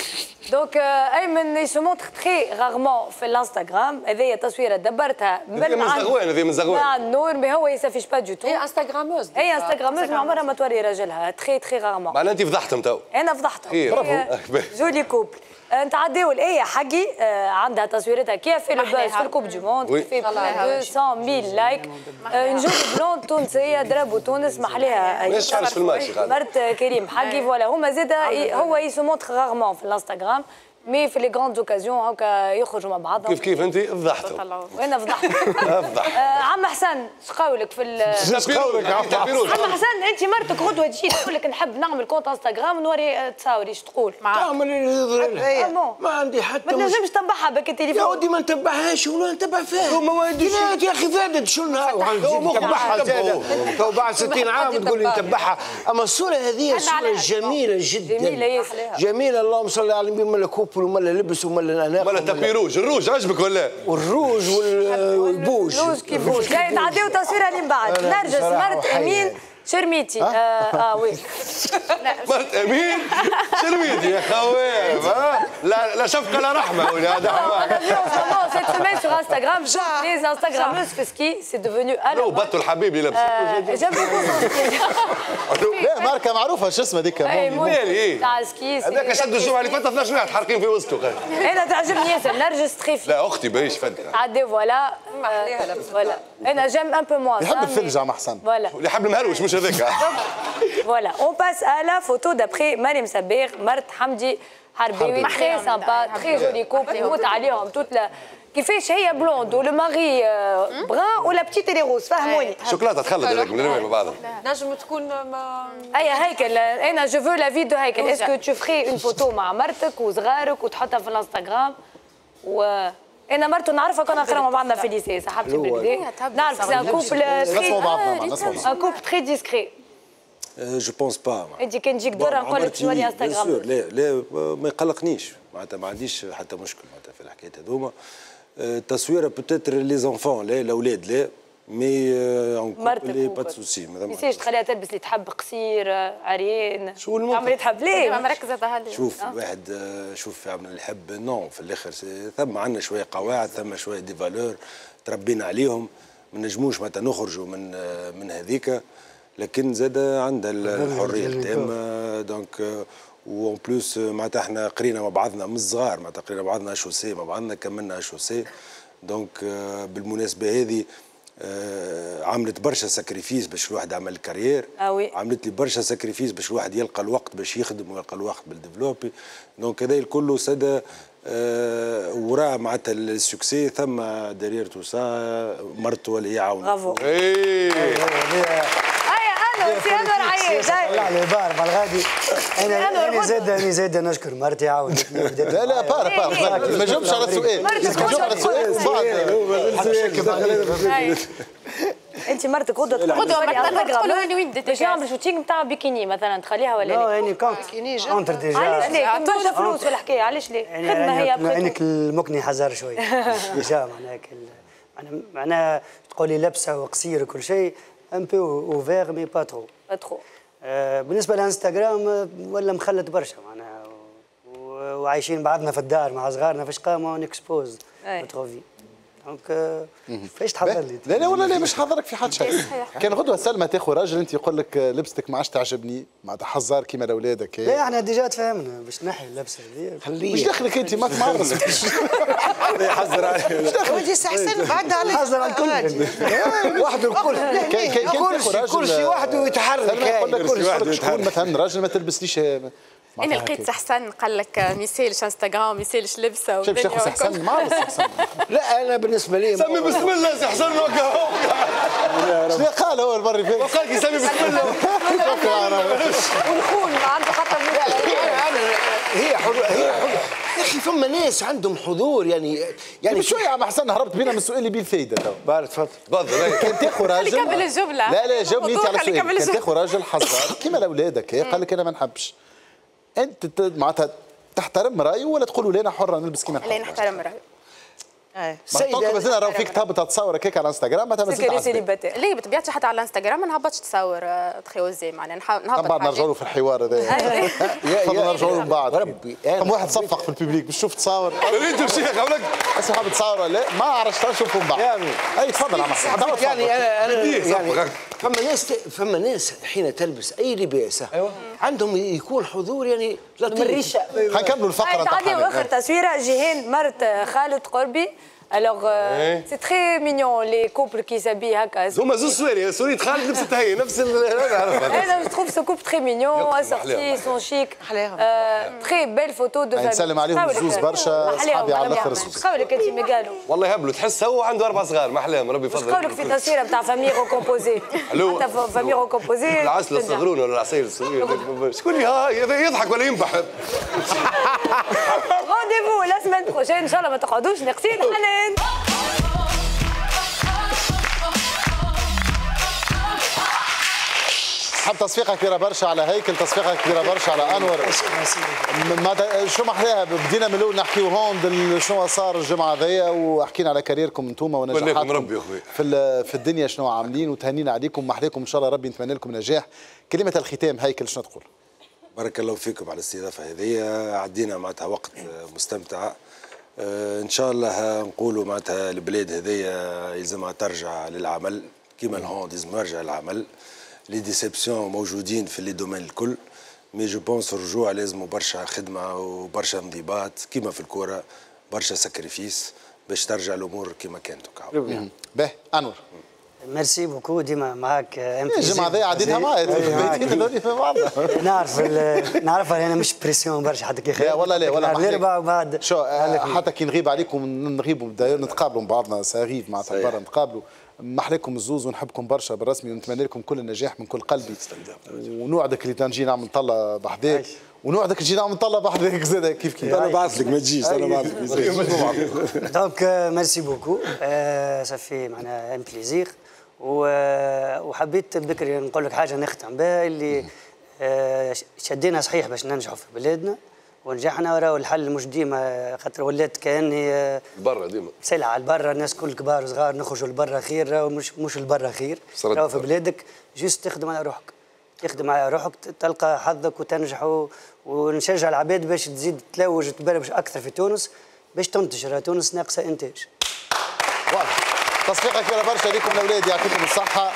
donc ايمن il se montre très rarement في الانستغرام هذه تصويرة دبرتها هذه من زغوان هذه من زغوان مع النور mais هو il s'affiche pas du tout هي Instagrammeuse هي Instagrammeuse ما عمرها ما توري راجلها très très rarement معناها انت فضحتهم تو. أنا فضحتهم. برافو. joli couple انت عديو الايه حقي آه، عندها تصويرتها كيف في les poses في ال coupe du monde. في 200 like. une jolie blonde تونسية ضربوا تونس محليها. ماشي عارف في الماتش. مرت كريم حقي voilà. هما زاد هو il se montre rarement في الانستغرام. mais في les grandes occasions هكا يخرجوا مع بعضهم. كيف كيف انت فضحتهم وأنا فضحت؟ افضح آه، عم حسن اش قولك في ال- تعبيروش عم حسن انت مرتك غدوة تجي تقول لك نحب نعمل compte انستغرام نوري تصاوري إيش تقول؟ تعمل. ما عندي حتى ما مش- تنجمش تنبعها بك يا التليفون ودي ما نتبعهاش ولا نتبع فيها. هما ما كيفاش يا أخي فادت شو نتبعها. زادة. تو بعد 60 عام تقول لي نتبعها. أما الصورة هذه صورة جميلة جدا. جميلة ياسر. جميلة. اللهم صل على النبي ملا couple وملا لبس وملا الاناق ولا tapis rouge ال rouge. عجبك ولا؟ والروج وال- والبوج لوز كيف؟ بوش جاي تعديو تصويرة اللي من بعد. لا، لا، نرجس مرت. أمين. شرميتي آه, ah oui مرت امين شرميتي يا خويا ها؟ لا لا شفقه لا رحمه ولا moment cette semaine sur Instagram les Instagrammeuses fait ski c'est devenu لو اللي لابس euh, j'aime beaucoup لا ماركه معروفه شو اسمها. مو- إيه. تاع السكي c'est- هذاك شد الجمعة اللي فاتت 12 واحد حارقين في وسطه. أنا تعجبني ياسر نرجس تخيفي لا أختي بايش فدك. عدي فوالا محليها لابسة. فوالا أنا جيم ان بو موان يحب الثلج عم حسن فوالا اللي حب المهروش مش هذاك Voilà, on passe à la photo d'après Mariam Sabir, مرت حمدي حرباوي, très sympa, très joli couple, نموت عليهم toute la كيفاش هي blonde و le mari brun و la petite elle est rousse فهموني شوكولاته تخلد هذاك من الرمي مع بعضها نجم تكون ما اي هيكل أنا je veux l'avis de هيكل est-ce que tu ferais une photo مع مرتك وصغارك وتحطها في الانستغرام و أنا مرته نعرفها كنا نقرا مع بعضنا في ال lycée صاحبتي بالكدا نعرف c'est un couple نسمعوا بعضنا نسمعوا. un couple très discret je pense pas انت كان تجيك دور نقول لك bien انستغرام لا لا ما يقلقنيش معناتها ما عنديش حتى مشكل معناتها في الحكايات هذوما التصويره peut-être les enfants لا الاولاد لا mais en مرتك couple pas souci ما يصيرش تخليها تلبس اللي تحب قصير عريان شو اللي تحب ليه؟ ما مركزه تهلي شوف واحد آه، شوف يعمل يحب non في الآخر ثم عندنا شوية قواعد ثم شوية des valeurs تربينا عليهم. ما نجموش معناتها نخرجوا من آه، من هذيك. لكن زاد عندها الحرية التامه donc و en plus معناتها إحنا قرينا مع بعضنا من الصغار معناتها قرينا مع بعضنا شوسي مع بعضنا كملنا شوسي donc آه، بالمناسبة هذه عملت برشا sacrifices باش الواحد يعمل carrière ah oui. عملت لي برشا sacrifices باش الواحد يلقى الوقت باش يخدم ويلقى الوقت باش développer donc هذا الكل سادة آه وراء معناتها ال succès ثم derrière tout ça مرته اللي هي عاونت أنا وسي انور عياش الله على البار مع الغادي أنا أنا زاد أنا زاد نشكر مرتي عاونتني لا لا بار بار ما جاوبش على السؤال. ما جاوب على السؤال. أنت مرتك غدوه تخلي مرتك على تقول الانستغرام وين باش يعمل shooting نتاع بيكيني مثلا تخليها ولا لا لا يعني كنت contre déjà علاش ليه. برشا فلوس في الحكاية علاش ليه؟ يعني خدمة هي عينك بخير المكني حزار شوي. déjà معناها معناها تقولي لبسة وقصير وكل شيء. un peu ouvert mais pas trop trop آه، بالنسبة للانستغرام آه، ولا مخلط برشا معناها وعايشين بعضنا في الدار مع صغارنا فاش قاموا نكسبوز أي. donc فاش تحضر لي؟ لا لا ولا لا مش حاضرك في حد شيء. كان غدوة سلمى تاخذ راجل انت يقول لك لبستك ما عادش تعجبني معناتها حزار كيما لاولادك لا إحنا déjà تفهمنا باش نحي اللبسة هذه. مش دخلك انت ما تمارس. يحذر عليه ودي حسن بعد عليك. حزر على الكل. وحده الكل. كل شيء راجل كل شيء وحده يتحرك سلمى يقول لك كرسي واحد شكون يتحرك. مثلا راجل ما تلبسليش أنا لقيت حسن قال لك ما يسالش انستغرام ما يسالش لبسة شوف شيخ حسن ما حسن. لا أنا بالنسبة لي سمي بسم الله سي حسن وكا شنو قال هو المره اللي فاتت وقال لك سمي بسم الله. ونخون ما عنده حتى هي حضور هي حضور يا أخي فما ناس عندهم حضور يعني يعني شوية يا عم حسن هربت بينا من السؤال اللي بيه الفايده تو بارد تفضل تفضل كان تاخذ راجل كمل الجملة. لا لا جاوبني أنت على السؤال كان. تاخذ راجل حزار كيما لأولادك قال لك أنا ما نحبش. أنت معناتها تحترم رايه ولا تقول لا أنا حرة نلبس كيما لا نحترم رايه سيدة مثلا راه فيك تهبط تصورك هيك على إنستغرام ما تمسك سكري célibataire ليه بطبيعتي حتى على الانستغرام ما نهبطش تصور آه، تخيوزي معناها نح- من نهبط بعد نرجعوا له في الحوار هذا. تفضل نرجعوا من بعد. ربي كم واحد صفق في الببليك باش تشوف تصاور انت الشيخ عملك بس حاب تصاور ولا لا؟ ما عرفتش نشوفوا من بعد. يعني. أي تفضل عم حسن تفضل. يعني أنا أنا يعني صفقك. فما ناس فما ناس حين تلبس أي لباس أيوة. عندهم يكون حضور يعني لطيف. حنكملوا الفقرة تعدي تاعنا أخر تصويرة جيهان مرت خالد قربي. Alors, euh, c'est très mignon, les couples qui s'habillent هكا. هما زوج سوري سوري خالد لبست هي نفس ce couple très mignon, assortis, ils sont chics. Euh, très belle photo de famille. نسلم عليهم زوز برشا صحابي على. الآخر زوز قولك انت ما قالوا والله هبلوا تحس هو عنده أربع صغار. ما احلاهم ربي يفضل قولك في تصويره نتاع famille recomposée. حتى famille recomposée العسل الصغرون ولا العصير الصغير؟ شكون يضحك ولا ينبحر؟ rendez-vous la semaine prochaine ان شاء الله ما تقعدوش ناقصين حنان حب تصفيقة كبيرة برشا على هيكل تصفيقة كبيرة برشا على أنور. ما شو محلاها بدينا من الأول نحكيو هون شنو صار الجمعة ذيا وحكينا على carrière كم أنتم ونجاحاتكم. ربي يا. في في الدنيا شنو عاملين وتهنينا عليكم. محلاكم إن شاء الله ربي نتمنى لكم نجاح. كلمة الختام هيكل شنو تقول؟ بارك الله فيكم على الاستضافة هذه. عدينا معناتها وقت مستمتع. آه، إن شاء الله نقولوا معناتها البلاد هذيا يلزمها ترجع للعمل كيما ال hand يلزم يرجع للعمل. les déceptions موجودين في les domaines الكل. mais je pense الرجوع لازم برشا خدمة وبرشا انضباط. كيما في الكورة برشا sacrifices باش ترجع الأمور كيما كانت. به أنور. ميرسي بوكو ديما معاك ام الجمعه ذي عديتها معايا بيتين هذول في بعضنا نعرف ال- نعرفها أنا مش بريسيون برشا حتى كي لا ولا لا ولا محليك. نربع وبعد. شو آه، حتى كي نغيب عليكم نغيبوا نتقابلوا مع بعضنا ساغيف معناتها برا نتقابلوا. محليكم الزوز ونحبكم برشا بالرسمي ونتمنى لكم كل النجاح من كل قلبي. ونوعدك اللي تنجي نعمل طلة بحذاك. ونوعدك تجي نعمل طلة بحذاك زاد كيف كيف؟ أنا بعث لك ما تجيش أنا بعث لك. donc merci beaucoup ça fait معناها un plaisir وحبيت بكري نقول لك حاجة نختم بها اللي آه، شدينا صحيح باش ننجحوا في بلادنا ونجحنا راهو الحل مش ديما خاطر ولات كاني برا ديما. سلعة لبرا الناس كل كبار وصغار نخرجوا لبرا خير راهو مش مش لبرا خير. راهو في. بلادك juste تخدم على روحك. تخدم على روحك تلقى حظك وتنجح ونشجع العباد باش تزيد تلوج وتبرمج أكثر في تونس باش تنتج راه تونس ناقصة إنتاج. واضح. تصفيقه كبيره برشا لكم الاولاد يعطيكم الصحه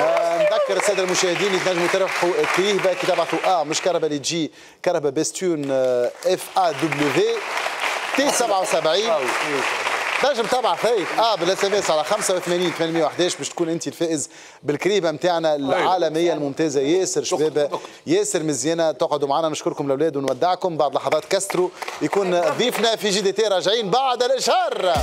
آه، نذكر السادة المشاهدين اللي تنجموا تربحوا كريهبه كي تبعثوا آه مش كهرباء اللي تجي كهرباء بستون اف ا دبليو تي 77 تنجم تبعث هيك آه بال SMS على 85 811 باش تكون أنت الفائز بالكريهبة نتاعنا العالمية الممتازة. ياسر شبابة ياسر مزيانة تقعدوا معنا نشكركم الاولاد ونودعكم. بعد لحظات كسترو يكون ضيفنا في JDT راجعين بعد الإشهار.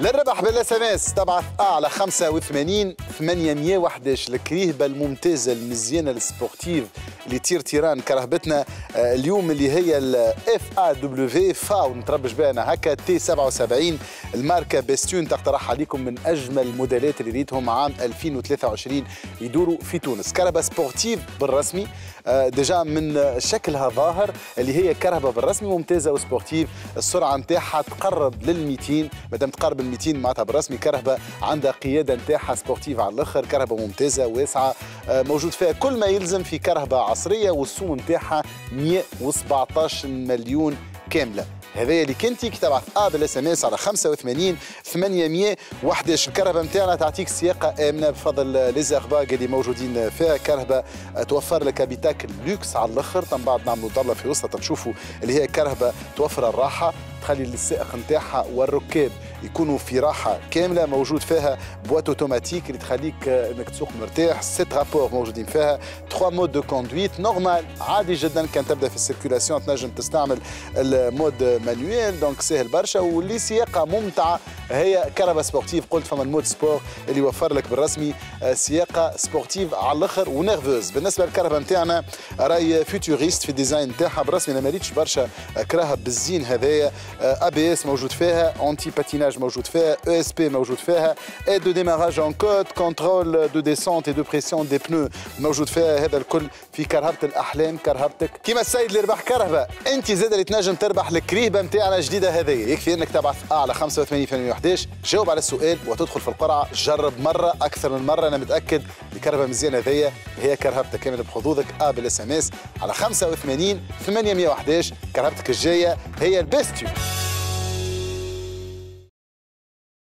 للربح بال SMS تبعث آه على 85 811 الكريهبة الممتازة المزيانة ال sportive اللي tout terrain كرهبتنا. آه، اليوم اللي هي ال FAW فاو نتربش بها أنا هكا. T77 الماركة Bestune تقترح عليكم من أجمل الموديلات اللي ريتهم عام 2023 يدوروا في تونس. كرهبة sportive بالرسمي. déjà من شكلها ظاهر اللي هي كرهبة بالرسمي ممتازه و sportive. السرعة نتاعها تقرب لل 200 مادام تقرب ال 200 معناتها بالرسمي كرهبة عندها قيادة نتاعها sportive على الأخر كرهبة ممتازة واسعة آه، موجود فيها كل ما يلزم في كرهبة عصرية والسوم نتاعها 117 مليون كاملة. هذايا اللي كنتي كي تبعث ا بال SMS على 85 811 الكرهبة نتاعنا تعطيك سياقة آمنة بفضل les airbags اللي موجودين فيها كرهبة توفر لك habitacle luxe على الآخر. تم بعد نعملوا طلة في وسطها تشوفوا اللي هي كرهبة توفر الراحة. تخلي السائق نتاعها والركاب يكونوا في راحة كاملة موجود فيها boîte automatique اللي تخليك إنك تسوق مرتاح. ست rapports موجودين فيها. trois modes de conduite normal عادي جدا كان تبدأ في ال circulation تنجم تستعمل ال mode manuel donc سهل برشا. واللي سياقة ممتعة هي كرهبة sportive قلت فما ال mode sport اللي يوفر لك بالرسمي. سياقة sportive على الآخر و nerveuse. بالنسبة للكرهبة نتاعنا راي futuriste في ال design نتاعها. بالرسمي أنا ما ريتش برشا كراهب بالزين هذايا. ABS موجود فيها anti-patinage موجود فيها أو ESP موجود فيها aide au démarrage en côte contrôle de descente et de pression des pneus موجود فيها هذا الكل في كرهبة الأحلام كرهبتك. كيما السيد اللي ربح كرهبة. أنت زاد اللي تنجم تربح الكريهبه نتاعنا الجديدة هذه. يكفي أنك تبعث على 85 811 جاوب على السؤال وتدخل في القرعة. جرب مرة أكثر من مرة أنا متأكد الكرهبة مزيانة هذيا. هي كرهبتك. كامل بحظوظك آ بال SMS على 85 811 كرهبتك الجاية هي ال Bestune Bye.